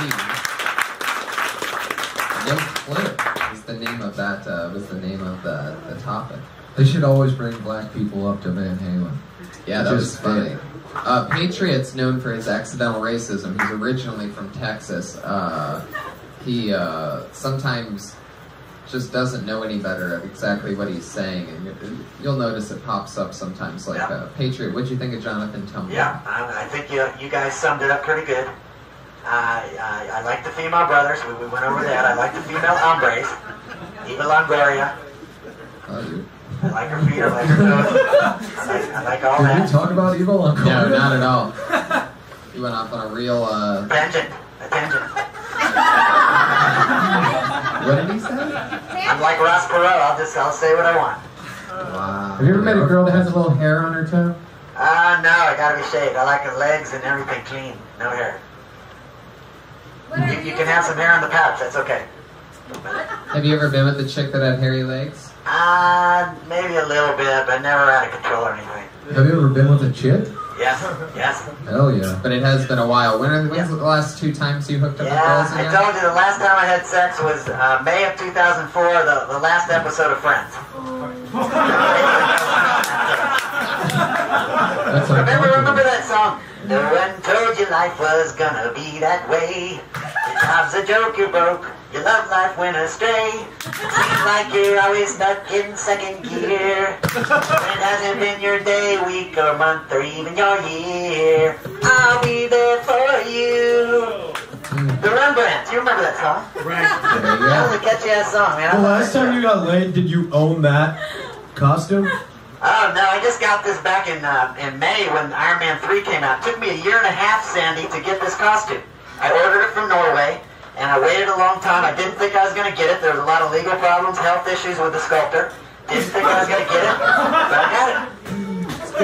Yo clip is the name of that. Uh, was the name of the the topic. They should always bring black people up to Van Halen. Yeah, that was funny. Uh, Patriot's known for his accidental racism. He's originally from Texas. Uh, he uh, sometimes just doesn't know any better of exactly what he's saying, and you- you'll notice it pops up sometimes. Like uh, Patriot, what'd you think of Jonathan Tumblr? Yeah, I, I think you, you guys summed it up pretty good. Uh, I, I like the female brothers. We, we went over that. I like the female hombres. Eva Longoria. I like her feet. I like her toes. I like, I like all Did we that. talk about Evil Uncle? No, not at all. He went off on a real. Uh, Tangent. A tangent. what did he say? I'm like Ross Perot. I'll just I'll say what I want. Wow. Have you ever met a girl that has a little hair on her toe? Ah, no, I gotta be shaved. I like the legs and everything clean. No hair. You, you can have some hair on the pouch. That's okay. Have you ever been with a chick that had hairy legs? Uh, maybe a little bit, but never out of control or anything. Have you ever been with a chick? Yes, yes. Hell yeah. But it has been a while. When are, when's the last two times you hooked up with Yeah, girls I told you the last time I had sex was uh, May of 2004, the, the last episode of Friends. That's Remember, remember that song? No one told you life was gonna be that way. Your job's a joke you broke. Your love life went astray. It Seems like you're always stuck in second gear. It hasn't been your day, week, or month, or even your year. I'll be there for you. Hmm. The Rembrandts, you remember that song? Right. That was a catchy ass song, man. The last time you got laid, did you own that costume? Oh no, I just got this back in uh, in May when Iron Man 3 came out. It took me a year and a half, Sandy, to get this costume. I ordered it from Norway, and I waited a long time. I didn't think I was going to get it. There was a lot of legal problems, health issues with the sculptor. Didn't think I was going to get it, but I got it.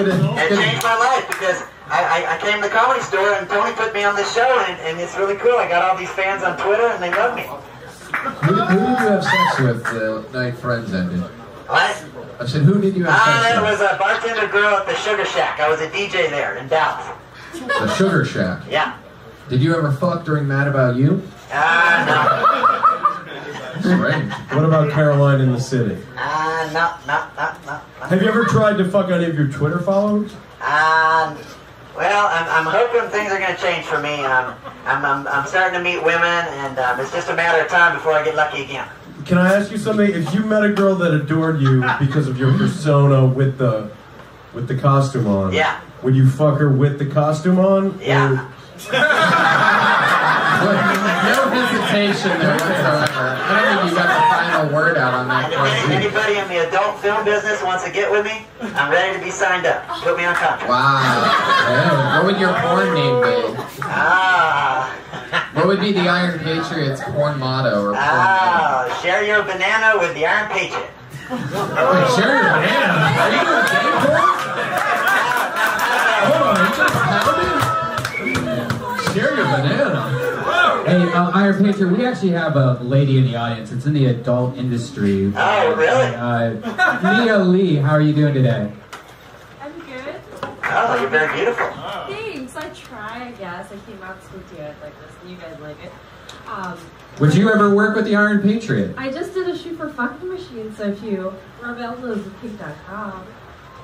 It changed my life because I, I, I came to the comedy store and Tony put me on this show, and, and it's really cool. I got all these fans on Twitter, and they love me. Who, who did you have sex with the night Friends ended? What? I said, who did you have Ah, sex there with? was a bartender girl at the Sugar Shack. I was a DJ there in Dallas. The Sugar Shack. Yeah. Did you ever fuck during Mad About You? Ah, Strange. What about Caroline in the City? no. Ah, no, no, no, no, no. Have you ever tried to fuck any of your Twitter followers? Um, well, I'm, I'm hoping things are going to change for me. Um, I'm, I'm, I'm starting to meet women, and um, it's just a matter of time before I get lucky again. Can I ask you something? If you met a girl that adored you because of your persona with the with the costume on, Yeah. would you fuck her with the costume on? Yeah. No hesitation there whatsoever. I don't think you got the final word out on that And question. anybody in the adult film business wants to get with me, I'm ready to be signed up. Put me on contract. Wow. What would your porn name be? Ah, What would be the Iron Patriots porn motto or porn ah, share your banana with the Iron Patriot. Wait, share your banana? Are you doing gay porn? Hold on, are you just pounding? Share your banana. Hey, uh, Iron Patriot, we actually have a lady in the audience. It's in the adult industry. Oh, really? Uh, Mia Lee, how are you doing today? I'm good. Oh, you're very beautiful. Thanks. I try, I guess. I came out to do it like this, and you guys like it. Um, Would you ever work with the Iron Patriot? I just did a shoot for Fucking Machine, so if you rub elbows with kink.com,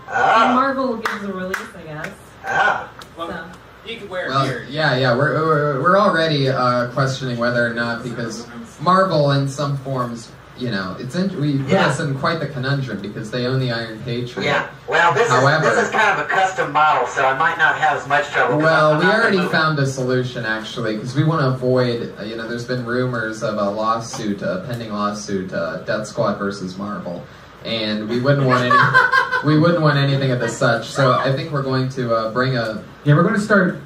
Ah. Marvel gives a release, I guess. Ah. So. You can wear Well, yeah, yeah, we're, we're, we're already uh, questioning whether or not because Marvel, in some forms, you know, it's in, we put Yeah. us in quite the conundrum because they own the Iron Patriot. Yeah. Well, this However, is this is kind of a custom model, so I might not have as much trouble. Well, we already found a solution actually, because we want to avoid. uh, You know, there's been rumors of a lawsuit, a pending lawsuit, uh, Death Squad versus Marvel, and we wouldn't want any. we wouldn't want anything of the such. So I think we're going to uh, bring a. Yeah, we're going to start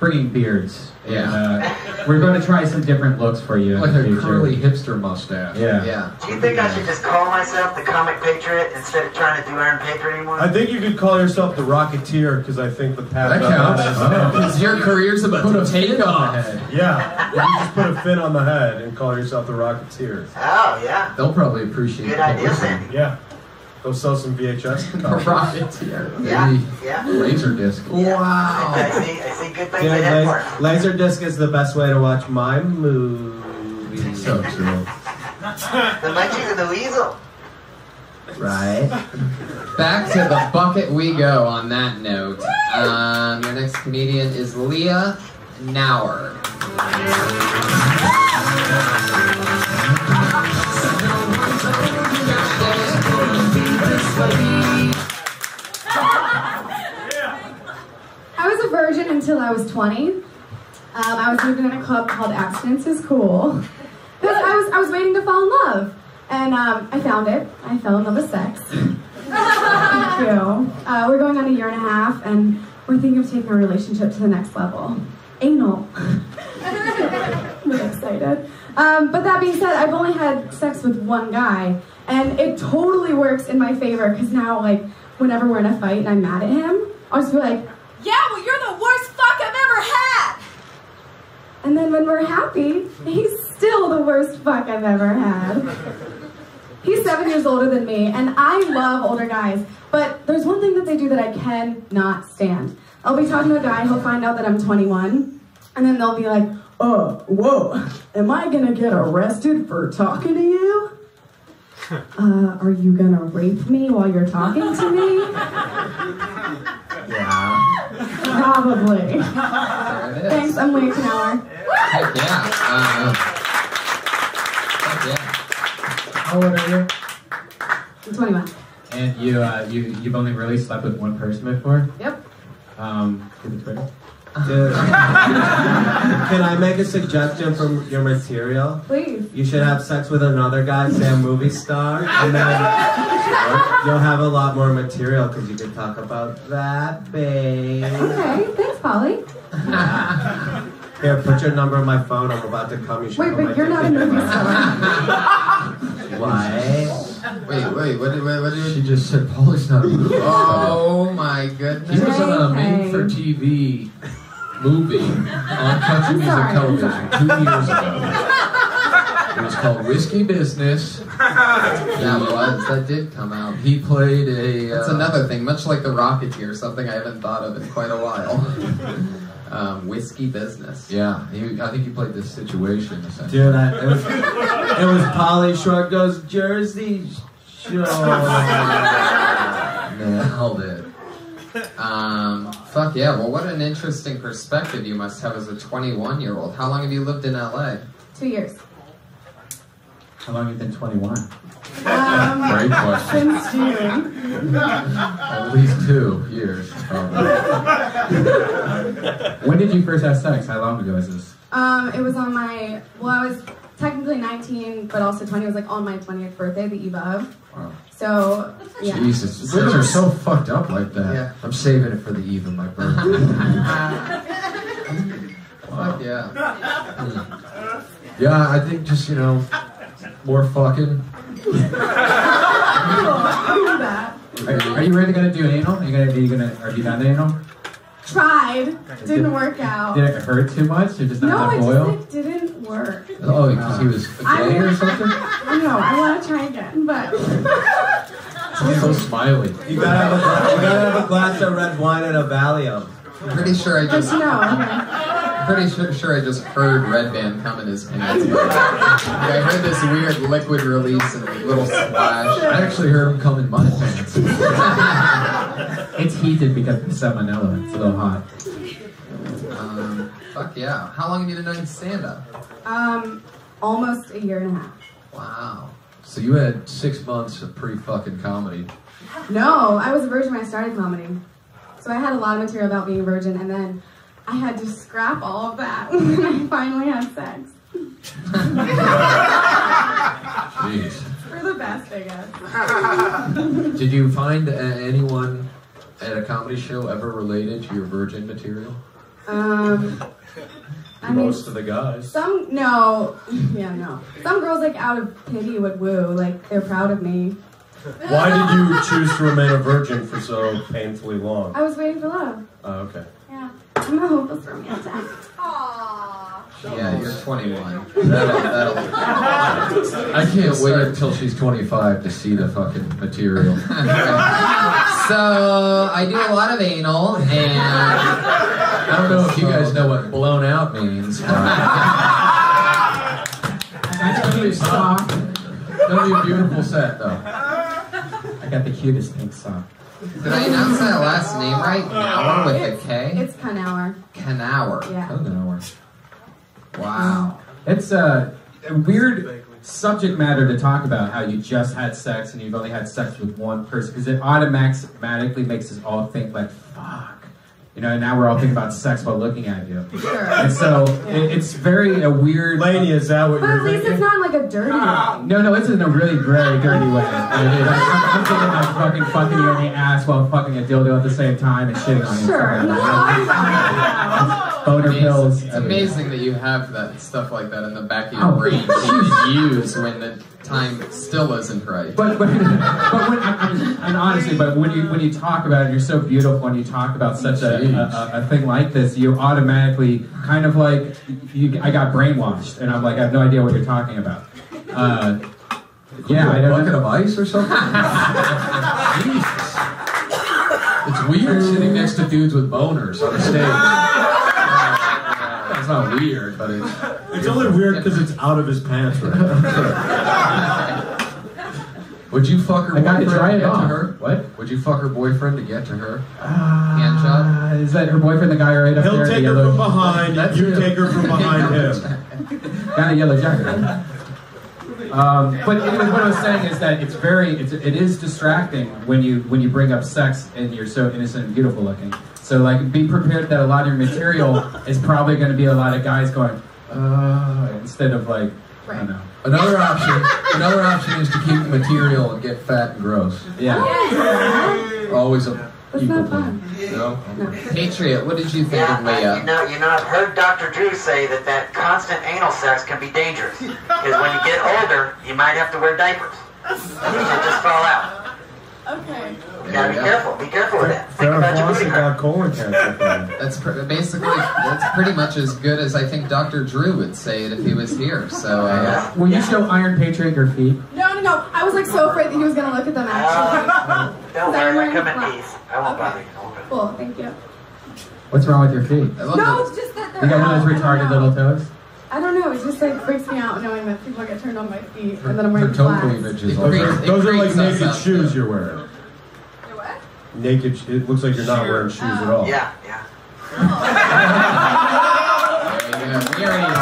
bringing beards. Yeah. And, uh, we're going to try some different looks for you. in Like the a future. curly hipster mustache. Yeah. Yeah. Do you think I should just call myself the Comic Patriot instead of trying to do Iron Patriot anymore? I think you could call yourself the Rocketeer because I think the path That counts. Because your career's about Put to a take fin on off. the head. Yeah, you just put a fin on the head and call yourself the Rocketeer. Oh yeah. They'll probably appreciate Good that. idea, Sandy. Yeah, go sell some VHS. The copies. Rocketeer. Yeah. Maybe Yeah. Laserdisc. Wow. I see. I see good things Dude, ahead las- for us. Laserdisc is the best way to watch my movie. So true. The Munchies and the Weasel. Right. Back to the bucket we go on that note. Um, your next comedian is Leah Knauer. I was a virgin until I was 20. Um, I was living in a club called Abstinence is Cool. I was, I was waiting to fall in love. And um, I found it. I fell in love with sex. Thank you. Uh, we're going on a year and a half, and we're thinking of taking our relationship to the next level. Anal. I'm excited. Um, but that being said, I've only had sex with one guy, and it totally works in my favor because now, like, whenever we're in a fight and I'm mad at him, I'll just be like, Yeah, well, you're the worst fuck I've ever had. and then when we're happy, he's still the worst fuck I've ever had. He's seven years older than me, and I love older guys, but there's one thing that they do that I cannot stand. I'll be talking to a guy, he'll find out that I'm 21, and then they'll be like, oh, whoa, am I gonna get arrested for talking to you? Uh, are you gonna rape me while you're talking to me? Yeah. Probably. There it is. Thanks, I'm Leah Knauer. Heck yeah. Uh, heck yeah. How old are you? I'm 21. And you, uh, you, you've only really slept with one person before? Yep. Um, give it Twitter. Dude. Can I make a suggestion from your material? Please. You should have sex with another guy, say a movie star, and then you'll have a lot more material because you can talk about that, babe. Okay, thanks, Pauly. Here, put your number on my phone. I'm about to come. You should Wait, put but you're not a movie star. What? Wait, wait, what did, what, what did She just said Pauly's not a movie star. Oh my goodness. He was in a Okay. made-for-TV movie on country music television two years ago. It was called Whiskey Business. That was, that did come out. He played a. That's uh, another thing, much like the Rocketeer, something I haven't thought of in quite a while. um, whiskey business. Yeah, he, I think he played this situation. Dude, I, it was it was Pauly Shore goes Jersey Shore. Nailed it. Um, fuck yeah. Well, what an interesting perspective you must have as a 21 year old. How long have you lived in LA? Two years. How long have you been 21? Um, Great question. Since June. At least two years, probably. When did you first have sex? How long ago is this? Um, it was on my, well, I was technically 19, but also 20. It was like on my 20th birthday, the eve of. Wow. So, yeah. Jesus, things are so fucked up like that. Yeah. I'm saving it for the eve of my birthday. Uh-huh. Fuck yeah. Hmm. yeah, I think just, you know, more fucking. that. Are, are you really gonna do an anal? Are you gonna, are you gonna, are you done an anal? Tried. Didn't work out. Did it hurt too much or just not No, it enough just oil? like, didn't work. Oh, because he was I gay or something? I know, I want to try again, but. He's So smiley. You gotta have a you gotta have a glass of red wine and a Valium. I'm pretty sure I just. But no, okay. Pretty sure, sure I just heard Redban come in his pants. Yeah, I heard this weird liquid release and a little splash. I actually heard him come in my pants. It's heated because of the salmonella. It's a little hot. Um, fuck yeah. How long have you been doing stand up? Um, almost a year and a half. Wow. So you had six months of pre-fucking comedy. No, I was a virgin when I started comedy. So I had a lot of material about being a virgin, and then I had to scrap all of that when I finally had sex. Jeez. For the best, I guess. Did you find uh, anyone at a comedy show ever related to your virgin material? Um, I mean, Most of the guys. some no, yeah, no. Some girls like out of pity would woo, like they're proud of me. Why did you choose to remain a virgin for so painfully long? I was waiting for love. Oh, okay. Yeah, I'm a hopeless romantic. Yeah, you're 21. That'll, that'll. I can't wait until she's 25 to see the fucking material. so I do a lot of anal and I don't know if you guys know what blown out means. But That's really soft. That'll be a beautiful set, though. I got the cutest pink sock. Did I announce that last name right? Uh, Knauer with It's, a K? it's Knauer. Knauer. Yeah. Knauer. Wow. It's a, a weird subject matter to talk about how you just had sex and you've only had sex with one person because it automatically makes us all think like, fuck. You know, and now we're all thinking about sex while looking at you. Sure. And so it, it's very a weird. Lady, is that what But at least it's not like a dirty ah. way. No, no, it's in a really very dirty way. I'm, I'm thinking like fucking fucking you in the ass while fucking a dildo at the same time and shitting on you. Sure. Like that. Boner Amazing. pills. It's amazing that you have that stuff like that in the back of your Oh. brain to use when the time still isn't right. But but, but when I, I mean, and honestly, but when you when you talk about it, you're so beautiful. When you talk about such a, a, a thing like this, you automatically kind of like you, I got brainwashed, and I'm like I have no idea what you're talking about. Uh, yeah, I bucket know. of ice or something? It's weird sitting next to dudes with boners on a stage. It's not weird, but it's. It's only weird because it's out of his pants right now. Would you fuck her I got to boyfriend dry to it get to off. her? What? Would you fuck her boyfriend to get to her? Hand job? Uh, is that her boyfriend, the guy right up He'll there? in the take her yellow, from behind, That's you him. take her from behind him. Got a yellow jacket. Um, but anyways, what I was saying is that it's very, it's, it is distracting when you when you bring up sex and you're so innocent and beautiful looking. So like, be prepared that a lot of your material is probably going to be a lot of guys going, uh, instead of like, I don't know. Another option. Another option is to keep the material and get fat and gross. Yeah. Always a That's equal not fun. thing. No. Patriot, what did you think Yeah, of I- you know, you know, I've heard Dr. Drew say that that constant anal sex can be dangerous because when you get older, you might have to wear diapers. And you should just fall out. Okay. You gotta be There you go. careful. Be careful with that. Think Farrah about your Fawcett booty got colon cancer. from it. That's pr- basically that's pretty much as good as I think Dr. Drew would say it if he was here. So uh, Will you show Iron Patriot your feet? No, no, no. I was like so afraid that he was gonna look at them actually. Uh, don't Sorry, worry, I we're come in in peace. I won't bother you. I won't bother you. Cool, thank you. What's wrong with your feet? I love No, that. it's just that they're You got one of out. those retarded little toes? I don't know. It just like freaks me out knowing that people get turned on my feet and then I'm Her wearing toe flats. cleavage is It all Those are, it those are like creeps naked shoes you're wearing. Your what? Naked. It looks like you're not wearing shoes at all. Yeah, yeah. Yeah, we already,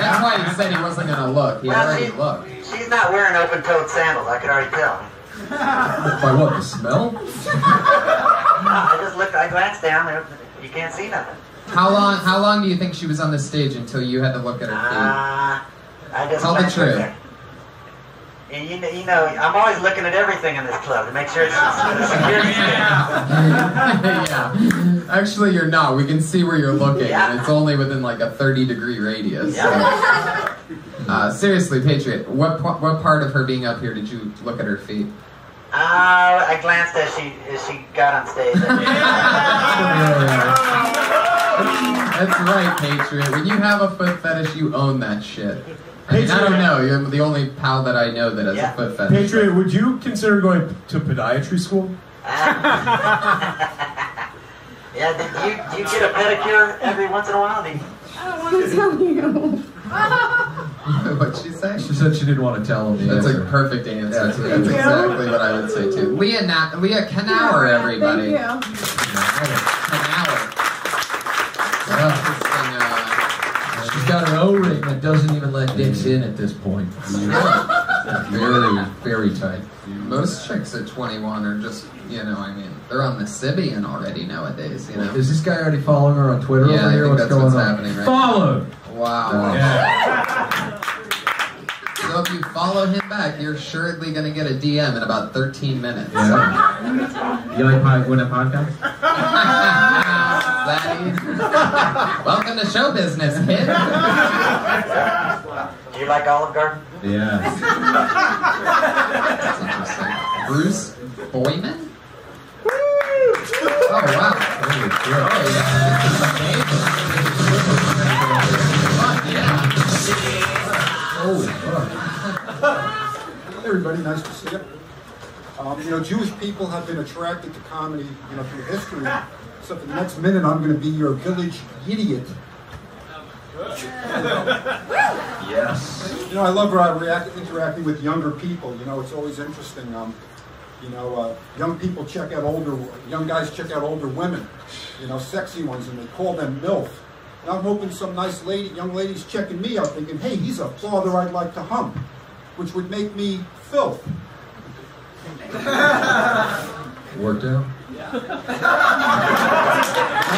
that's why he said he wasn't gonna look. He Well, already she- looked. She's not wearing open-toed sandals. I could already tell. By what? The smell? I just looked. I glanced down there. You can't see nothing. How long? How long do you think she was on the stage until you had to look at her feet? Ah, I just Tell the glanced right truth. You know, you know, I'm always looking at everything in this club to make sure it's a security scan. yeah. Actually, you're not. We can see where you're looking, Yeah. and it's only within like a 30 degree radius. so- Yeah. Uh, seriously, Patriot, what what part of her being up here did you look at her feet? Uh, I glanced as she as she got on stage. That's right, Patriot. When you have a foot fetish, you own that shit. I, I don't know. You're the only pal that I know that has Yeah. a foot fetish. Patriot, would you consider going to podiatry school? yeah, did you do you get a pedicure every once in a while? Do you- I don't want to tell you. What'd she say? She said she didn't want to tell him the That's answer. a perfect answer. Yeah, That's, thank you. exactly what I would say too. Leah, Na- Leah Knauer, everybody. Thank you. Knauer. Interesting, uh, She's got an O-ring that doesn't even let dicks in at this point. Very, very tight. Most chicks at 21 are just, you know, I mean, they're on the Sybian already nowadays, you know. Is this guy already following her on Twitter yeah, over here? think What's that's going what's on? happening right Followed! now. Wow. So if you follow him back, you're assuredly going to get a DM in about 13 minutes. Yeah. You like pod, win a podcast? Zaddy. Welcome to show business, kid. Do you like Olive Garden? Yeah. That's interesting. Bruce Boyman? Oh, wow. Hey, everybody, nice to see you. Um, you know, Jewish people have been attracted to comedy, you know, through history. So for the next minute, I'm going to be your village idiot. Yes. You know, I love uh, react, interacting with younger people. You know, it's always interesting. Um, You know, uh, young people check out older, young guys check out older women, you know, sexy ones, and they call them MILF. And I'm hoping some nice lady, young ladies checking me out thinking, hey, he's a father I'd like to hump, which would make me filth. Worked out?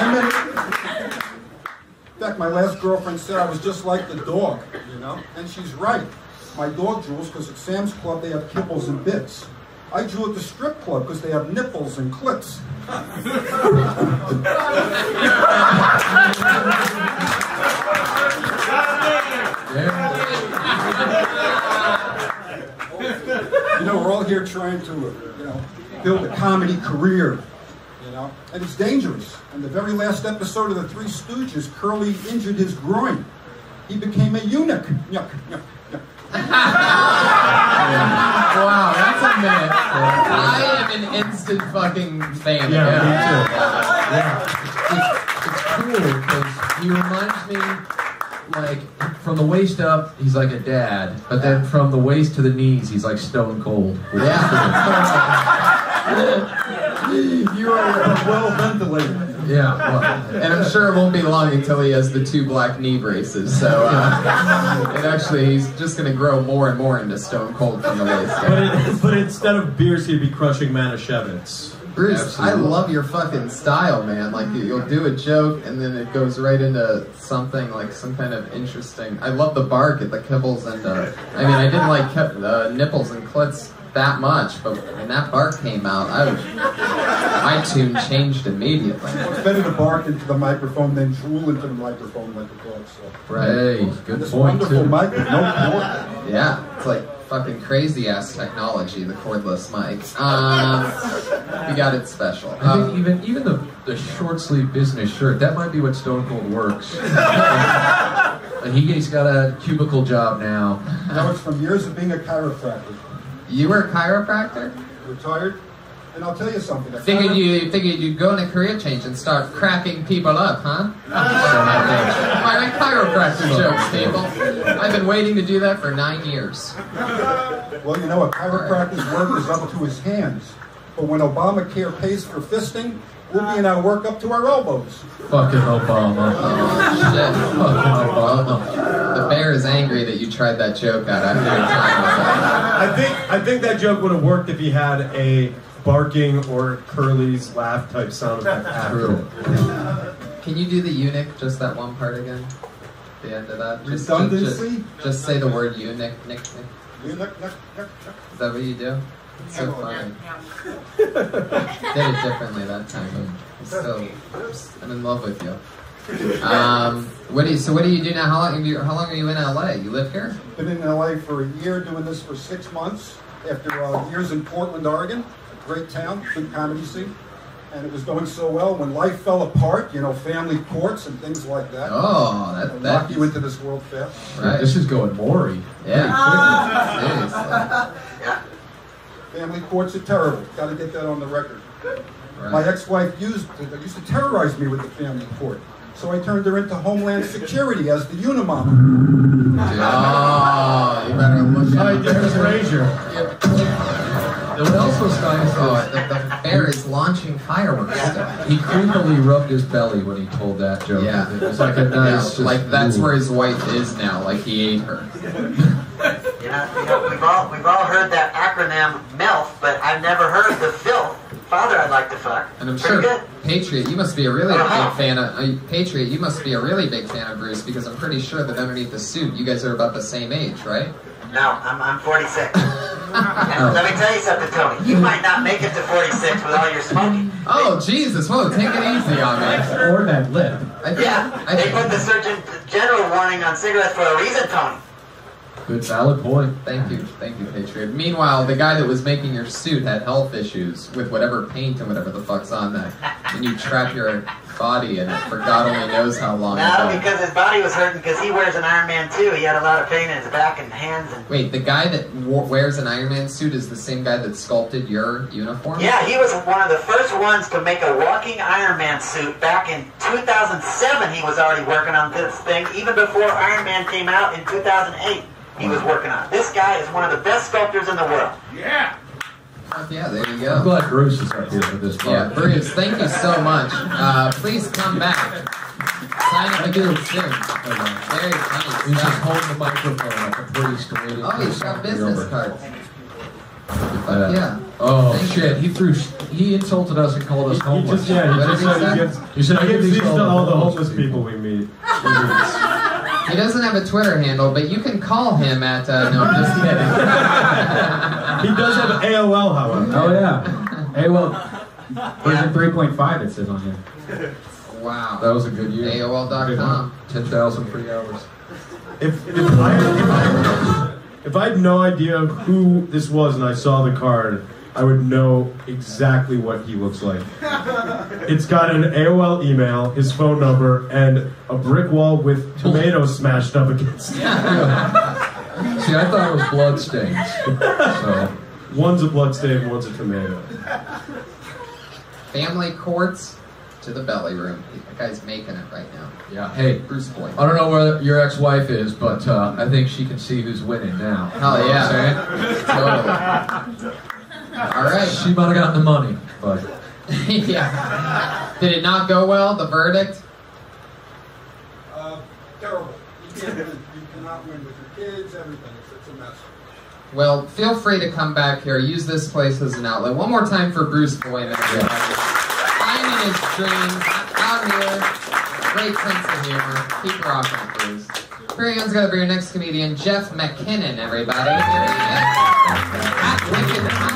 In- fact, my last girlfriend said I was just like the dog, you know? And she's right. My dog drools because at Sam's Club they have kibbles and bits. I drool at the strip club because they have nipples and clits. You know, we're all here trying to, uh, you know, build a comedy career, you and it's dangerous. In the very last episode of The Three Stooges, Curly injured his groin. He became a eunuch. Yuck, yuck, yuck. Wow, that's a minute. I am an instant fucking fan. Yeah, me too. Yeah. It's cool because he reminds me, like, from the waist up, he's like a dad, but then from the waist to the knees, he's like stone cold. you are well ventilated. Yeah, well, and I'm sure it won't be long until he has the two black knee braces. So, uh, and actually, he's just gonna grow more and more into stone cold from the waist But, down. it, but instead of beers, he'd be crushing Manischewitz. Bruce, I love your fucking style, man. Like you- you'll do a joke and then it goes right into something like some kind of interesting. I love the bark at the kibbles and uh, I mean I didn't like kip, uh, nipples and clits that much, but when that bark came out, I was my tune changed immediately. It's better to bark into the microphone than drool into the microphone like a dog. So. Right. Hey, good this point, wonderful too. mic with no cord. Yeah, it's like fucking crazy ass technology, the cordless mic. Um, we got it special. I Um, think even even the, the short sleeve business shirt that might be what Stone Cold works. he, he's got a cubicle job now. Now it's from years of being a chiropractor. You were a chiropractor? Retired. And I'll tell you something. I Figured found- you figured you'd go on a career change and start cracking people up, huh? I like chiropractor jokes, people. I've been waiting to do that for nine years. Well, you know, a chiropractor's work is up to his hands. But when Obamacare pays for fisting, we'll be in our work up to our elbows. Fucking Obama. Oh, shit. The bear is angry that you tried that joke out after your time with I think I think that joke would have worked if he had a barking or Curly's laugh type sound effect after it. Can you do the eunuch, just that one part again? The end of that? Just, Redundancy? Just, just say the word eunuch, Nick, Nick. Eunuch, Nick, Nick, Is that what you do? It's so funny. Did it differently that time, but I'm still, I'm in love with you. Um, what do you, so what do you do now? How long, you, how long are you in LA? You live here? Been in LA for a year, doing this for six months. After uh, years in Portland, Oregon, a great town, good comedy scene. And it was going so well when life fell apart, you know, family courts and things like that. Oh, that- They'll that knock you into this world fast. Right. This is going Maury. Yeah. Family courts are terrible. Got to get that on the record. Right. My ex-wife used used to terrorize me with the family court, so I turned her into Homeland Security as the Unimama. Oh, you better look Hi, Dennis Frazier. What else was nice Oh, the, the bear is launching fireworks. He creepily rubbed his belly when he told that joke. Yeah. It was like a nice, Yeah, like that's ooh. where his wife is now. Like he ate her. You know, you know, we've all we've all heard that acronym MILF, but I've never heard the filth. Father, I'd like to fuck. And I'm Pretty sure good. Patriot, you must be a really Uh-huh. big fan of uh, Patriot. You must be a really big fan of Bruce because I'm pretty sure that underneath the suit, you guys are about the same age, right? No, I'm, I'm 46. and let me tell you something, Tony. You might not make it to 46 with all your smoking. Oh Jesus! Whoa, take it easy on me. Or that lip. I, Yeah, I they think put the Surgeon General warning on cigarettes for a reason, Tony. Good valid point. Thank you, thank you, Patriot. Meanwhile, the guy that was making your suit had health issues with whatever paint and whatever the fuck's on that, and you trap your body in it for God only knows how long. No, because his body was hurting because he wears an Iron Man too. He had a lot of pain in his back and hands and. Wait, the guy that wears an Iron Man suit is the same guy that sculpted your uniform? Yeah, he was one of the first ones to make a walking Iron Man suit back in 2007. He was already working on this thing, even before Iron Man came out in 2008. He was working on. This guy is one of the best sculptors in the world. Yeah. Yeah, there you go. I'm glad Bruce is up here for this part. Yeah, Bruce, thank you so much. Uh, please come back. Sign up again soon. Very funny He's just stuff. holding the microphone like a priest waiting Oh, he's got business cards. Yeah. yeah. Oh Thank shit! He threw. sh- He insulted us and called us He homeless. just, yeah, he just did he said he say? gives, said he I give gives these these to to all the homeless homeless people we meet. He doesn't have a Twitter handle, but you can call him at. Uh, no, I'm just kidding. He does have AOL, however. Oh yeah. AOL. version 3.5 it says on here. Wow. That was a good year. AOL.com. Ten thousand free hours. If, if, I, if, I, if I had no idea who this was and I saw the card, I would know exactly what he looks like. It's got an AOL email, his phone number, and a brick wall with tomatoes smashed up against it. See, I thought it was bloodstains. So One's a bloodstain, one's a tomato. Family courts to the belly room. That guy's making it right now. yeah. Hey, Bruce Boyd. I don't know where your ex-wife is, but uh, I think she can see who's winning now. Hell You know what I'm yeah. saying? Totally. All right. She might have gotten the money, but yeah. Did it not go well? The verdict? Uh, terrible. You, can't win. you cannot win with your kids, everything. It's, it's a mess. Well, feel free to come back here. Use this place as an outlet. One more time for Bruce Boyman. everybody. Finding his dreams out here. Great sense of humor. Keep rocking, Bruce. Very Young's got to be your next comedian, Jeff McKinnon, everybody. Here he is. At Wicked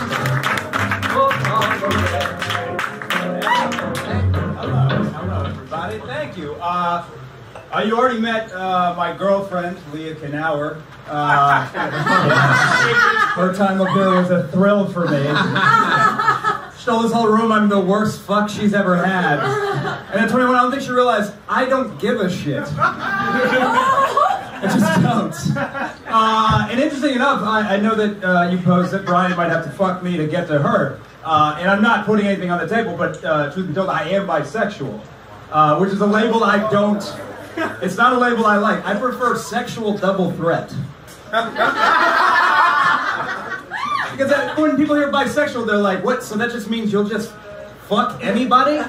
Hello, hello, everybody. Thank you. Uh, uh, you already met uh, my girlfriend, Leah Knauer. Uh, her time up there was a thrill for me. She told this whole room I'm the worst fuck she's ever had. And at 21, I don't think she realized I don't give a shit. I just don't. Uh, and interesting enough, I, I know that uh, you posed that Brian might have to fuck me to get to her. Uh, and I'm not putting anything on the table, but uh, truth be told, I am bisexual, uh, which is a label I don't. It's not a label I like. I prefer sexual double threat. Because that, when people hear bisexual, they're like, "What? So that just means you'll just fuck anybody?"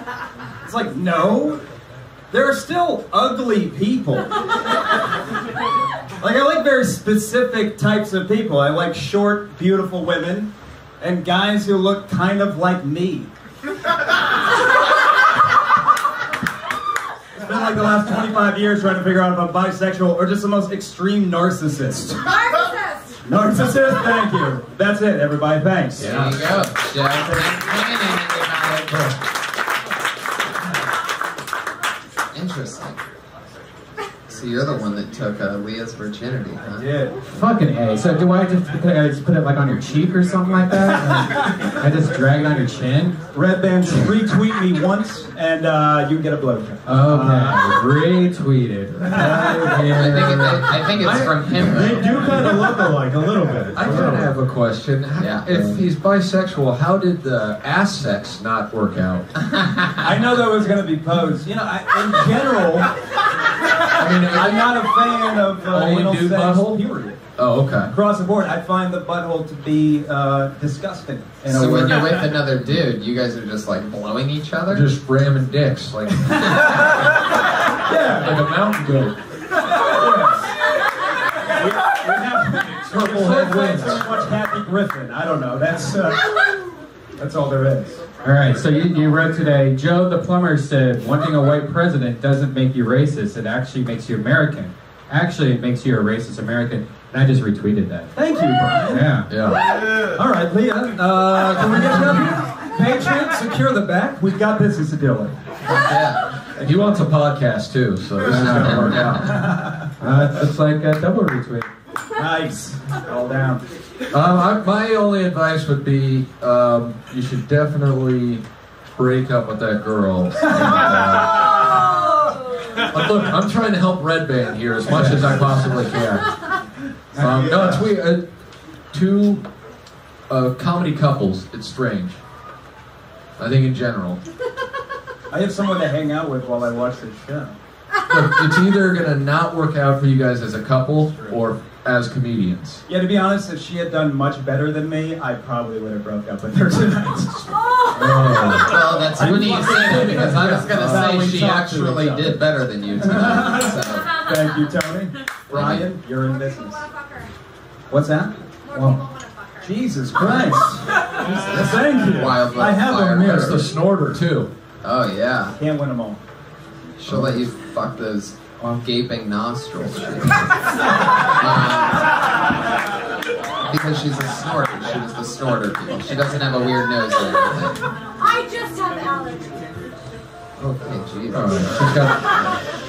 It's like, no. There are still ugly people. Like I like very specific types of people. I like short, beautiful women and guys who look kind of like me. It's been like the last 25 years trying to figure out if I'm bisexual or just the most extreme narcissist. Narcissist! Narcissist, thank you. That's it, everybody. Thanks. There you go. Jeff Interesting. So you're the one that took uh, Leah's virginity, huh? Yeah. Fucking A. So do I just, put- I just put it like on your cheek or something like that? I just drag it on your chin? Redban, retweet me once and uh, you can get a blowjob. Okay, retweeted. I think, it, I think it's from him. They do kind of look alike a little bit. I kind of have a question. Yeah. If he's bisexual, how did the ass sex not work out? I know that was going to be posed. You know, I, in general, I mean, I'm not a fan of uh, Only anal dude sex, butthole? period. Oh, okay. Across the board, I find the butthole to be uh, disgusting. in a So when word. you're with another dude, you guys are just like blowing each other? Just ramming dicks like yeah, like a mountain goat. we, we have Purple short head so much Happy Griffin. I don't know. That's uh, that's all there is. All right, so you, you wrote today, Joe the plumber said, wanting a white president doesn't make you racist, it actually makes you American. Actually, it makes you a racist American. And I just retweeted that. Thank you, Brian. Yeah. Yeah. All right, Leah. Uh, can we get you up here? Patriot, secure the back. We've got this as a dealer. Yeah. He wants a podcast too, so this is gonna work out. Uh, it's like a double retweet. Nice. All down. Um, I, my only advice would be um, you should definitely break up with that girl. And, uh, but look, I'm trying to help Redban here as much as I possibly can. Um, no, it's weird. Uh, two uh, comedy couples, it's strange. I think in general. I have someone to hang out with while I watch this show. Look, it's either gonna not work out for you guys as a couple, or as comedians. Yeah, to be honest, if she had done much better than me, I probably would have broke up with her tonight. Well, that's funny you say that because I was gonna uh, we say she actually did better than you tonight. So. Thank you, Tony. Brian, you're in business. What's that? Well, Jesus Christ. Thank you. Wild I have a mirror. That's the snorter too. Oh yeah. Can't win them all. She'll let you fuck those gaping nostrils. Um, because she's a snorter. She was the snorter people. She doesn't have a weird nose or anything. I just have allergies. Okay, Jesus. Alright, she's got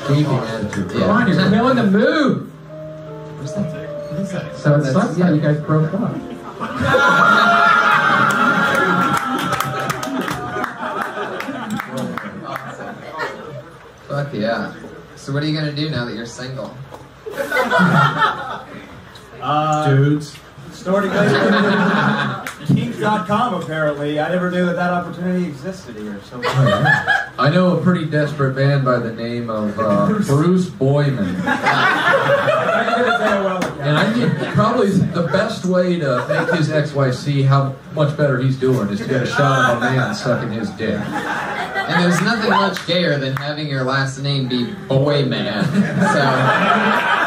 gaping attitude. Yeah. Come on, you're killing the mood. Where's that? What is that? So it That's- sucks how you guys broke up. Fuck yeah. So what are you gonna do now that you're single? Uh, Dudes. Snorting Kings.com apparently. I never knew that that opportunity existed here. So I know a pretty desperate man by the name of uh, Bruce Boyman. And I think probably the best way to make his see how much better he's doing is to get a shot of a man sucking his dick. And there's nothing much gayer than having your last name be Boyman. So,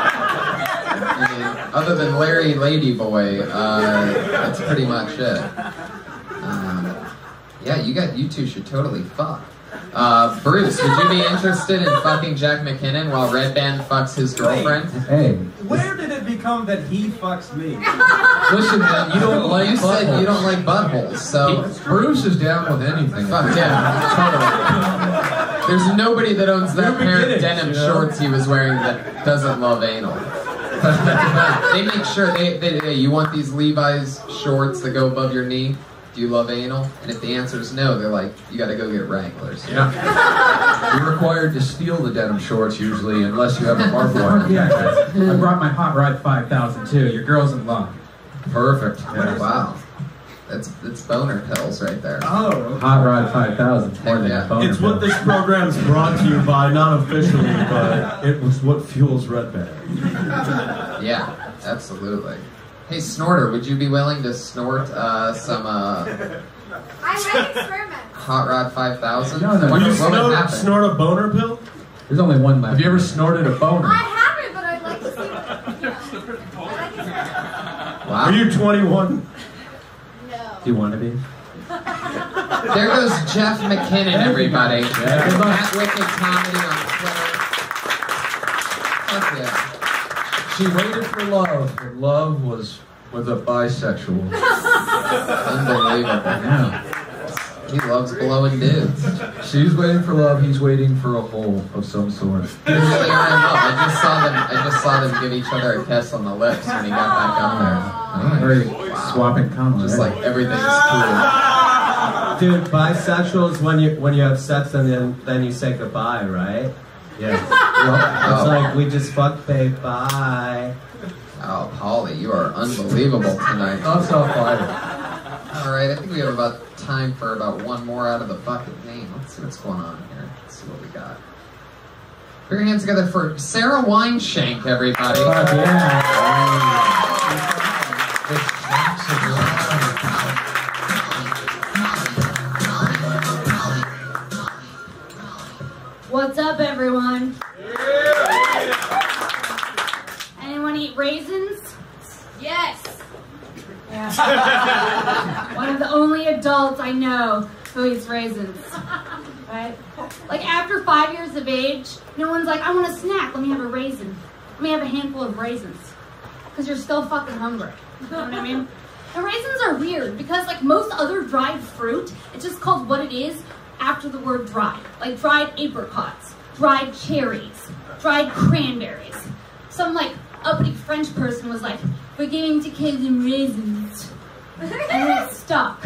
other than Larry Ladyboy, uh, that's pretty much it. Um, yeah, you got you two should totally fuck. Uh, Bruce, would you be interested in fucking Jack McKinnon while Redban fucks his girlfriend? Hey, where did it become that he fucks me? Listen, man, you don't like You said you don't like buttholes, so He- Bruce is down with anything. Fuck yeah, totally. There's nobody that owns that New pair of denim you know? shorts he was wearing that doesn't love anal. they make sure they, they, hey, you want these Levi's shorts that go above your knee? Do you love anal? And if the answer is no, they're like, you gotta go get Wranglers. Yeah. You're required to steal the denim shorts usually, unless you have a barbed wire. yeah, I brought my Hot Rod 5000 too. Your girl's in luck. Perfect. Wow. That's that's boner pills right there. Oh. Hot Rod 5000 more than yeah. a boner It's what pill. this program's brought to you by, not officially, but it was what fuels Redban. Yeah, absolutely. Hey, Snorter, would you be willing to snort uh, some uh, I like experiment. Hot Rod 5000? No, no. I you what would snort, happen. snort a boner pill? There's only one left. Have you ever snorted a boner? I haven't, but I'd like to see what, you know. I like experiment. Wow. Are you 21? Do you want to be? There goes Jeff McKinnon, everybody. At Wicked Comedy on Twitter. Fuck yeah. She waited for love, but love was with a bisexual. Unbelievable. Yeah. He loves blowing dudes. She's waiting for love, he's waiting for a hole of some sort. They really are in love. I just saw them. I just saw them give each other a kiss on the lips when he got back up Very swapping cum there. Just already. like everything's cool. Dude, bisexual is when you when you have sex and then then you say goodbye, right? Yeah. It's Oh. like we just fucked, babe. Bye. Oh, Pauly, you are unbelievable tonight. That's not fire. All right, I think we have about time for about one more out of the bucket name. Let's see what's going on here. Let's see what we got. Put your hands together for Sarah Wineshank, everybody. Fuck yeah. What's up, everyone? Anyone eat raisins? Yeah. One of the only adults I know who eats raisins. Right? Like after five years of age, no one's like, I want a snack. Let me have a raisin. Let me have a handful of raisins. Because you're still fucking hungry. You know what I mean? And raisins are weird because, like most other dried fruit, it's just called what it is after the word dried. Like dried apricots, dried cherries, dried cranberries. Some like uppity French person was like, we're giving to kids in raisins. and then it stuck.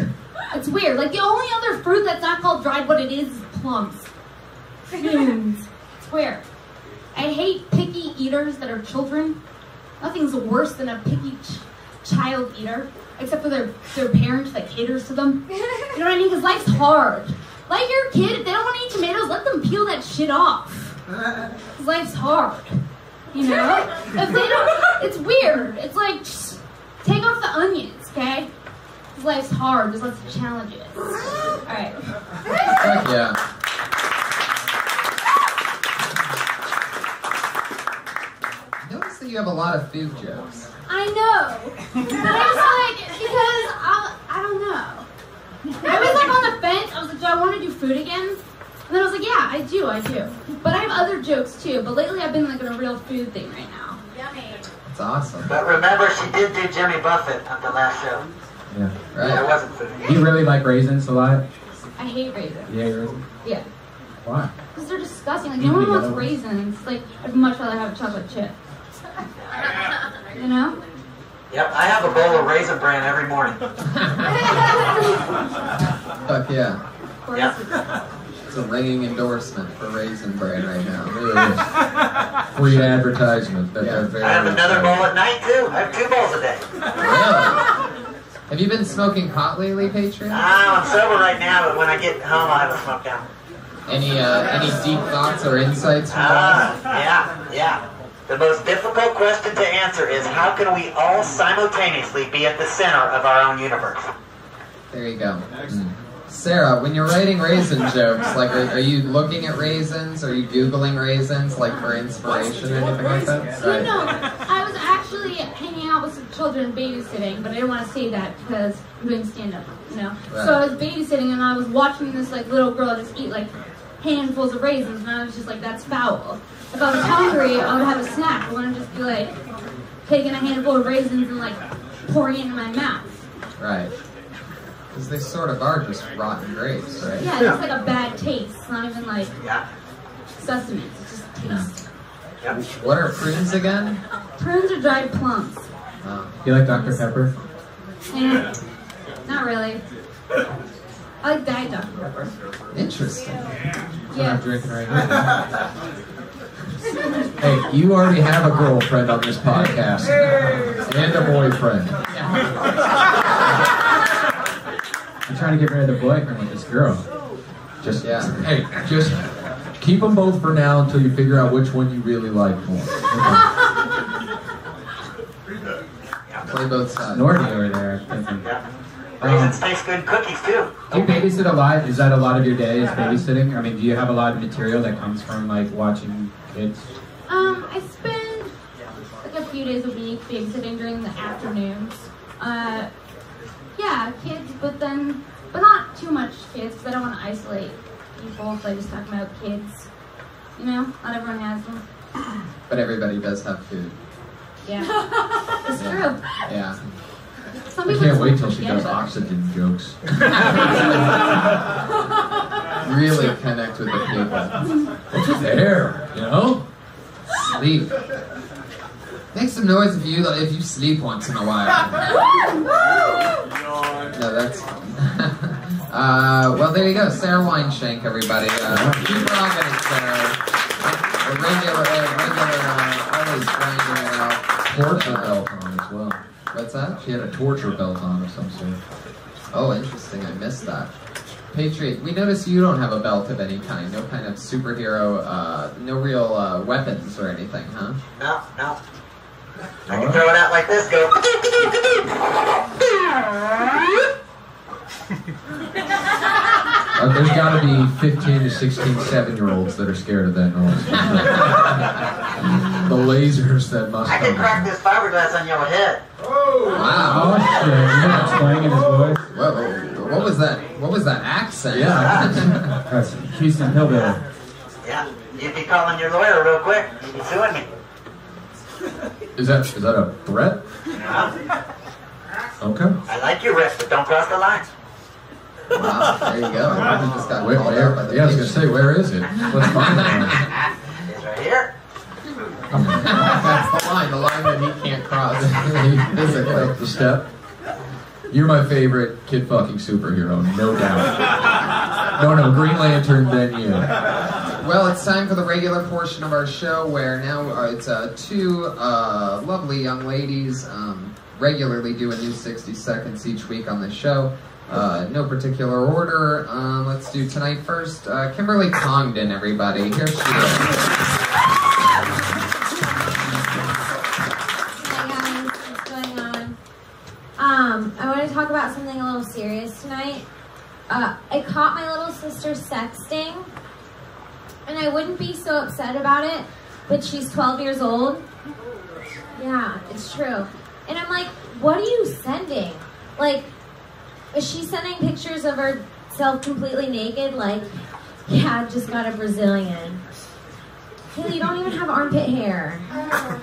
It's weird. Like the only other fruit that's not called dried what it is is plums. Prunes. It's weird. I hate picky eaters that are children. Nothing's worse than a picky ch- child eater, except for their, their parent that caters to them. You know what I mean? Because life's hard. Like your kid, if they don't want to eat tomatoes, let them peel that shit off. Because life's hard. You know, if they don't, it's weird. It's like take off the onions, okay? 'Cause life's hard. There's lots of challenges. All right. Heck yeah. Notice that you have a lot of food jokes. I know, but I was like because I, I don't know. I was like on the fence. I was like, do I want to do food again? And then I was like, yeah, I do, I do. But I have other jokes too. But lately, I've been like on a real food thing right now. Yummy. It's awesome. But remember, she did do Jimmy Buffett at the last show. Yeah. That wasn't food. Do you really like raisins a lot? I hate raisins. Yeah, raisins. Yeah. Why? Because they're disgusting. Like, no one wants raisins. Like, I'd much rather have a chocolate chip. You know? Yep, I have a bowl of Raisin Bran every morning. Fuck yeah. Yep. It's a ringing endorsement for Raisin Bran right now. Free advertisement. That they're very I have another bowl at night too. I have two bowls a day. Really? Have you been smoking pot lately, Patriot? Ah, I'm sober right now, but when I get home, I'll have a smoke down. Any uh, any deep thoughts or insights from Ah, yeah, yeah. The most difficult question to answer is how can we all simultaneously be at the center of our own universe? There you go. Sarah, when you're writing raisin jokes, like, are, are you looking at raisins? Are you googling raisins, like for inspiration or anything like that? You know, I was actually hanging out with some children babysitting, but I didn't want to say that because I'm doing stand up, you know? Right. So I was babysitting and I was watching this like little girl just eat like handfuls of raisins and I was just like, that's foul. If I was hungry, I would have a snack. I wouldn't just be like taking a handful of raisins and like pouring it in my mouth. Right. Because they sort of are just rotten grapes, right? Yeah, it's just like a bad taste. It's not even like sesame. It's just taste. What are prunes again? Prunes are dried plums. Oh. You like Dr. Pepper? Eh, not really. I like Diet Dr. Pepper. Interesting. Yeah. I'm drinking right now. Hey, you already have a girlfriend on this podcast. And a boyfriend. I'm trying to get rid of the boyfriend with this girl. Just yeah. hey, just keep them both for now until you figure out which one you really like more. Play both sides. Nordy over there. I'm. Raisins taste good. Cookies too. Do you babysit a lot? Is that a lot of your day? Is babysitting? I mean, do you have a lot of material that comes from like watching kids? Um, I spend like a few days a week babysitting during the afternoons. Uh, yeah, kids, but then, but not too much kids because I don't want to isolate people. So I just talk about kids. You know, not everyone has them. But everybody does have food. Yeah, it's Yeah. true. Yeah. Some I can't wait till she does about it. oxygen jokes. really connect with the people. It's just air, you know? Sleep. Make some noise if you if you sleep once in a while. No, that's. uh, well, there you go, Sarah Weinshank, everybody. Uh, keep rocking it, Sarah. A regular, a regular, uh, always grinding it out. Torture belt on as well. What's that? She had a torture belt on of some sort. Oh, interesting. I missed that. Patriot, we notice you don't have a belt of any kind. No kind of superhero, uh, no real uh, weapons or anything, huh? No, no. I can throw it out like this. Go. Uh, there's got to be 15 to 16 seven year olds that are scared of that noise. the lasers that must I can come. crack this fiberglass on your head. Wow. Oh shit! You know what's playing in his voice? Whoa, what was that? What was that accent? Yeah. That's Houston Hillbilly. Yeah, you'd be calling your lawyer real quick. You'd be suing me. Is that is that a threat? Yeah. Okay. I like your wrist, but don't cross the line. Wow, there you go. I just got Where, where, out by the yeah, I was gonna say, where is it? Let's find it. It's right here. That's the line, the line that he can't cross physically. The step. You're my favorite kid fucking superhero, no doubt. No, no, Green Lantern, then you. Well, it's time for the regular portion of our show where now uh, it's uh, two uh, lovely young ladies um, regularly do a new 60 seconds each week on the show. Uh, no particular order. Um, let's do tonight first. Uh, Kimberly Congdon, everybody. Here she is. Guys, what's going on? Um, I want to talk about something a little serious tonight. Uh, I caught my little sister sexting and I wouldn't be so upset about it, but she's 12 years old. Yeah, it's true. And I'm like, what are you sending? Like, is she sending pictures of herself completely naked? Like, yeah, I just got a Brazilian. Haley, you don't even have armpit hair.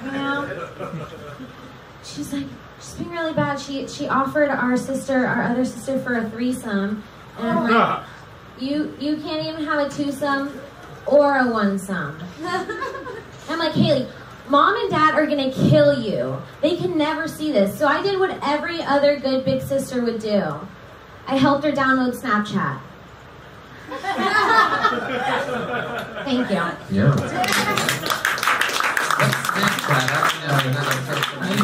You know? She's like, she's being really bad. She she offered our sister, our other sister, for a threesome, and I'm like, you you can't even have a twosome or a one some. I'm like, Haley, mom and dad are gonna kill you. They can never see this. So I did what every other good big sister would do. I helped her download Snapchat. Thank you. Yeah.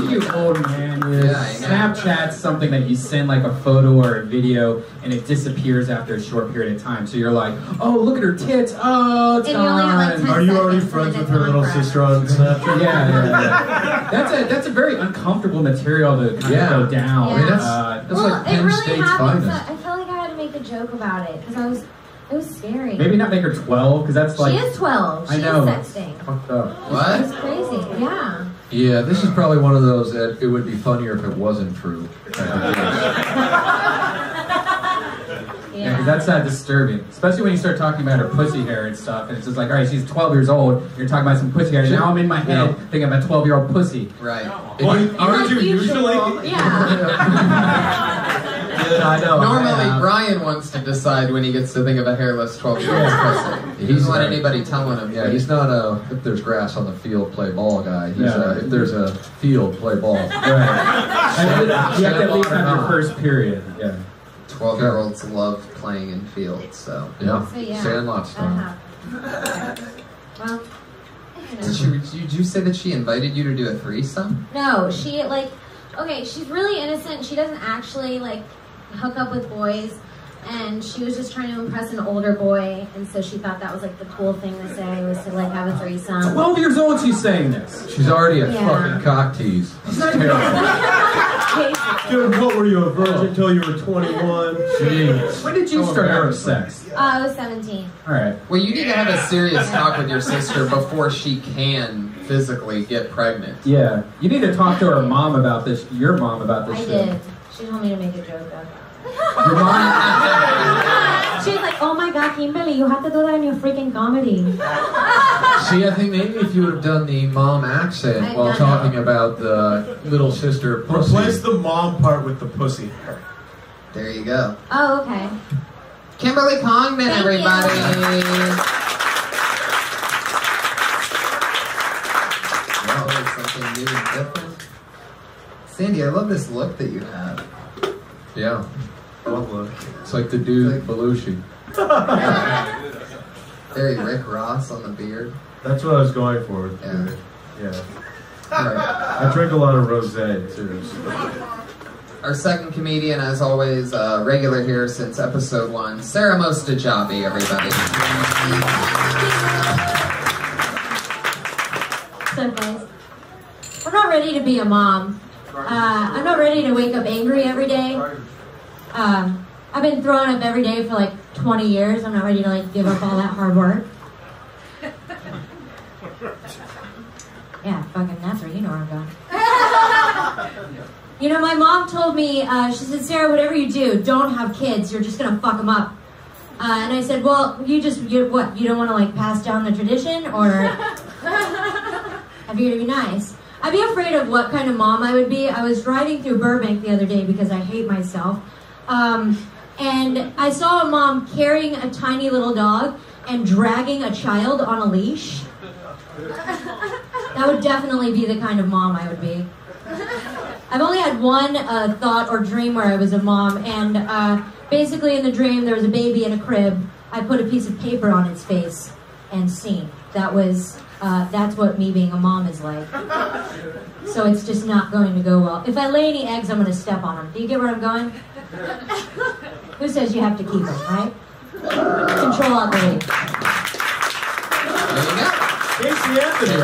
You old man. Dude. Yeah, Snapchat's something that you send like a photo or a video and it disappears after a short period of time. So you're like, oh, look at her tits. Oh, it's And you only have, like, Are you already friends with her little on sister on Snapchat? Yeah, yeah, yeah. That's a that's a very uncomfortable material to kind Yeah. of go down. I mean, that's- Uh, that's well, like it really State's happened. So finest. I felt like I had to make a joke about it because I was, it was scary. maybe not make her 12 because that's like she is 12. She I know. is sexting. fucked up. It's crazy. Yeah. Yeah, this is probably one of those that it would be funnier if it wasn't true. Yeah, because that's uh, disturbing, especially when you start talking about her pussy hair and stuff, and it's just like, all right, she's 12 years old. You're talking about some pussy hair. and Now I'm in my head thinking about 12 year old pussy. Right. Aren't you usually? I know. Normally, I, Brian wants to decide when he gets to think of a hairless 12 year old pussy. He doesn't want anybody telling him. Yeah, he's not a if there's grass on the field, play ball guy. He's Yeah. a if there's a field, play ball. Right. And you have to at least have your first period. Yeah. 12 year olds love playing in fields, so. Yeah. So yeah. Sandlot that style. happened. Well, you know. Did, she, did you say that she invited you to do a threesome? No, she like okay, she's really innocent. She doesn't actually like hook up with boys and she was just trying to impress an older boy and so she thought that was like the cool thing to say was to like have a threesome. 12 years old, she's saying this. She's already a Yeah. fucking cock tease. Dude, what were you, a virgin until you were 21? Jeez. When did you So start having embarrassing. sex? Uh, I was 17. All right. Well, you need to have a serious talk with your sister before she can physically get pregnant. Yeah. You need to talk to her mom about this, your mom about this I shit. did. She told me to make a joke about Your mom? that. Like, oh my god, Kimberly, you have to do that in your freaking comedy. See, I think maybe if you would have done the mom accent I've while done talking about the little sister pussy. Replace the mom part with the pussy hair. There you go. Oh, okay. Kimberly Congman, Thank you. everybody. Wow, something new and different. Sandy, I love this look that you have. Yeah. It's like the dude Belushi. Very Rick Ross on the beard. That's what I was going for. Yeah. Yeah. Alright. I drink a lot of rosé too. Our second comedian, as always, uh, regular here since episode one, Sarah Mostajabi, everybody. So, guys, I'm not ready to be a mom. Uh, I'm not ready to wake up angry every day. Um, I've been throwing up every day for like 20 years. I'm not ready to like give up all that hard work. Yeah, fucking that's where you know where I'm going. You know, my mom told me, uh, she said, Sarah, whatever you do, don't have kids. You're just gonna fuck them up. Uh, and I said, well, you just, you, what, you don't want to like pass down the tradition, or I figured it'd be nice. I'd be afraid of what kind of mom I would be. I was driving through Burbank the other day because I hate myself. Um, and I saw a mom carrying a tiny little dog and dragging a child on a leash. That would definitely be the kind of mom I would be. I've only had one uh, thought or dream where I was a mom, and uh, basically in the dream there was a baby in a crib. I put a piece of paper on its face and scene. That was uh, that's what me being a mom is like. So it's just not going to go well. If I lay any eggs, I'm going to step on them. Do you get where I'm going? Who says you have to keep them, right? Control out the lead. There you go. Casey Anthony,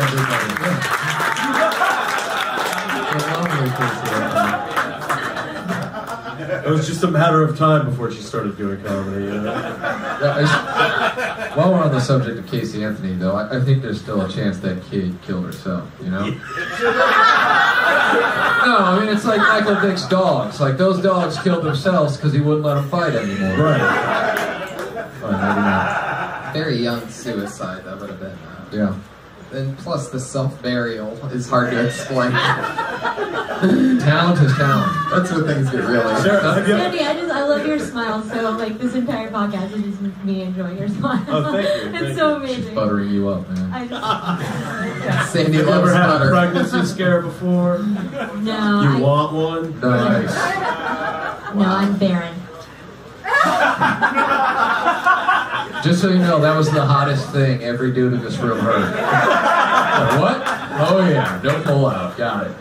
everybody. It was just a matter of time before she started doing comedy. You know? While we're on the subject of Casey Anthony, though, I, I think there's still a chance that kid killed herself. You know? no, I mean it's like Michael Vick's dogs. Like those dogs killed themselves because he wouldn't let them fight anymore. Right. But maybe not. Very young suicide, that would have been. Uh, Yeah. And plus, the self burial is hard to explain. talent is talent. That's when things get really. Sandy, I just I love your smile. So like this entire podcast is just me enjoying your smile. Oh, thank you, it's thank so you. amazing. Buttering you up, man. I just, Sandy You loves ever had a pregnancy scare before? no, You I, want one? Nice. no, I'm barren. Just so you know, that was the hottest thing every dude in this room heard. Like, what? Oh yeah, don't pull out. Got it.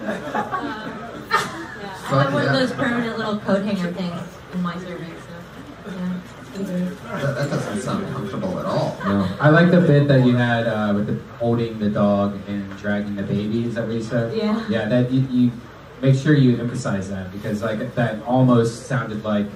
I have one of those permanent little coat hanger things in my cervix. So yeah, it's pretty great. That, that doesn't sound comfortable at all. No. I like the bit that you had uh, with the holding the dog and dragging the baby. Is that what you said? Yeah. Yeah. That you, you make sure you emphasize that because like that almost sounded like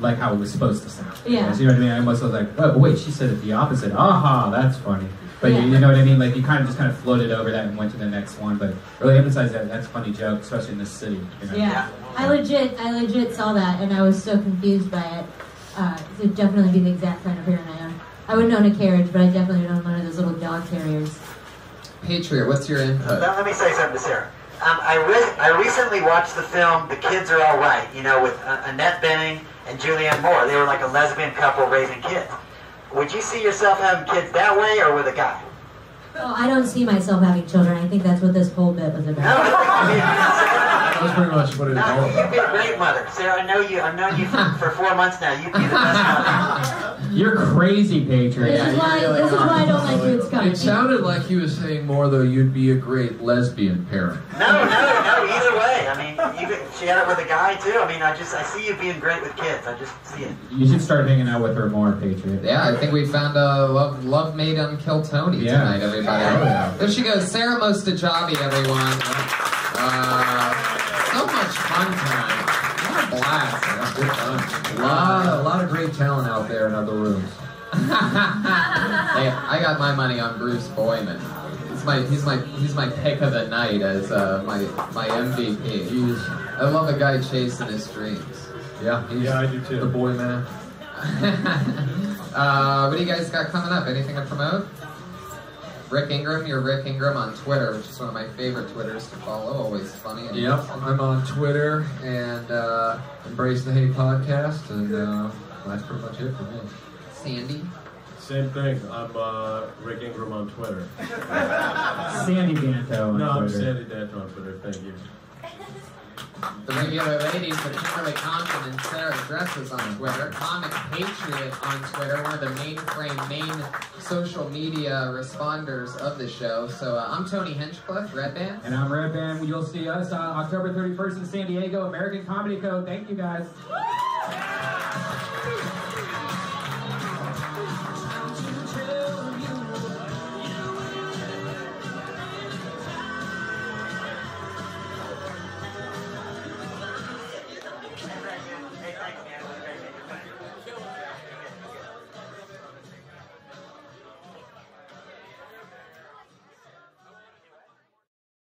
like how it was supposed to sound. Yeah. You know what I mean? I almost was like, oh wait, she said it the opposite. Aha, that's funny. But you, Yeah. you know what I mean? Like you kind of just kind of floated over that and went to the next one. But really emphasize that that's a funny joke, especially in this city. You know? Yeah, I legit, I legit saw that, and I was so confused by it. Uh, it would definitely be the exact kind of parent I own. I wouldn't own a carriage, but I definitely would own one of those little dog carriers. Patriot, what's your input? Now, let me say something to Sarah. Um, I, re- I recently watched the film The Kids Are All Right, you know, with uh, Annette Bening and Julianne Moore. They were like a lesbian couple raising kids. Would you see yourself having kids that way or with a guy? Oh, I don't see myself having children. I think that's what this whole bit was about. that's pretty much what it was all No, you'd about. be a great mother. Sarah, I know you. I've known you for, for four months now. You'd be the best mother. You're crazy, Patriot. This is why, this is why I don't like you. It's It sounded like he was saying more though. You'd be a great lesbian parent. No, no, no. Either way. I mean, you could, she had it with a guy too. I mean, I just I see you being great with kids. I just see it. You should start hanging out with her more, Patriot. Yeah, I think we found a love love made on Kill Tony Yeah. tonight, everybody. Oh, yeah. There she goes, Sarah Mostajabi, everyone. Uh, so much fun tonight. What a blast. Yeah, good fun. A lot, a lot of great talent out there in other rooms. Hey, I got my money on Bruce Boyman. He's my he's my he's my pick of the night as uh, my my MVP. He's, I love a guy chasing his dreams. yeah, he's Yeah, I do too. the boy man. uh, what do you guys got coming up? Anything to promote? Rick Ingraham, you're Rick Ingraham on Twitter, which is one of my favorite Twitters to follow. Always funny. And Yep, I'm on Twitter and uh, Embrace the Hate podcast, and uh, that's pretty much it for me. Sandy. Same thing. I'm uh, Rick Ingraham on Twitter. Sandy Danto on No, I'm Twitter. Sandy Danto on Twitter. Thank you. The regular ladies, the Kimberly Congdon and Sarah Dresses on Twitter. Comic Patriot on Twitter, one of the mainframe, main social media responders of the show. So uh, I'm Tony Hinchcliffe, Redban. And I'm Redban. You'll see us uh, October 31st in San Diego, American Comedy Code. Thank you guys.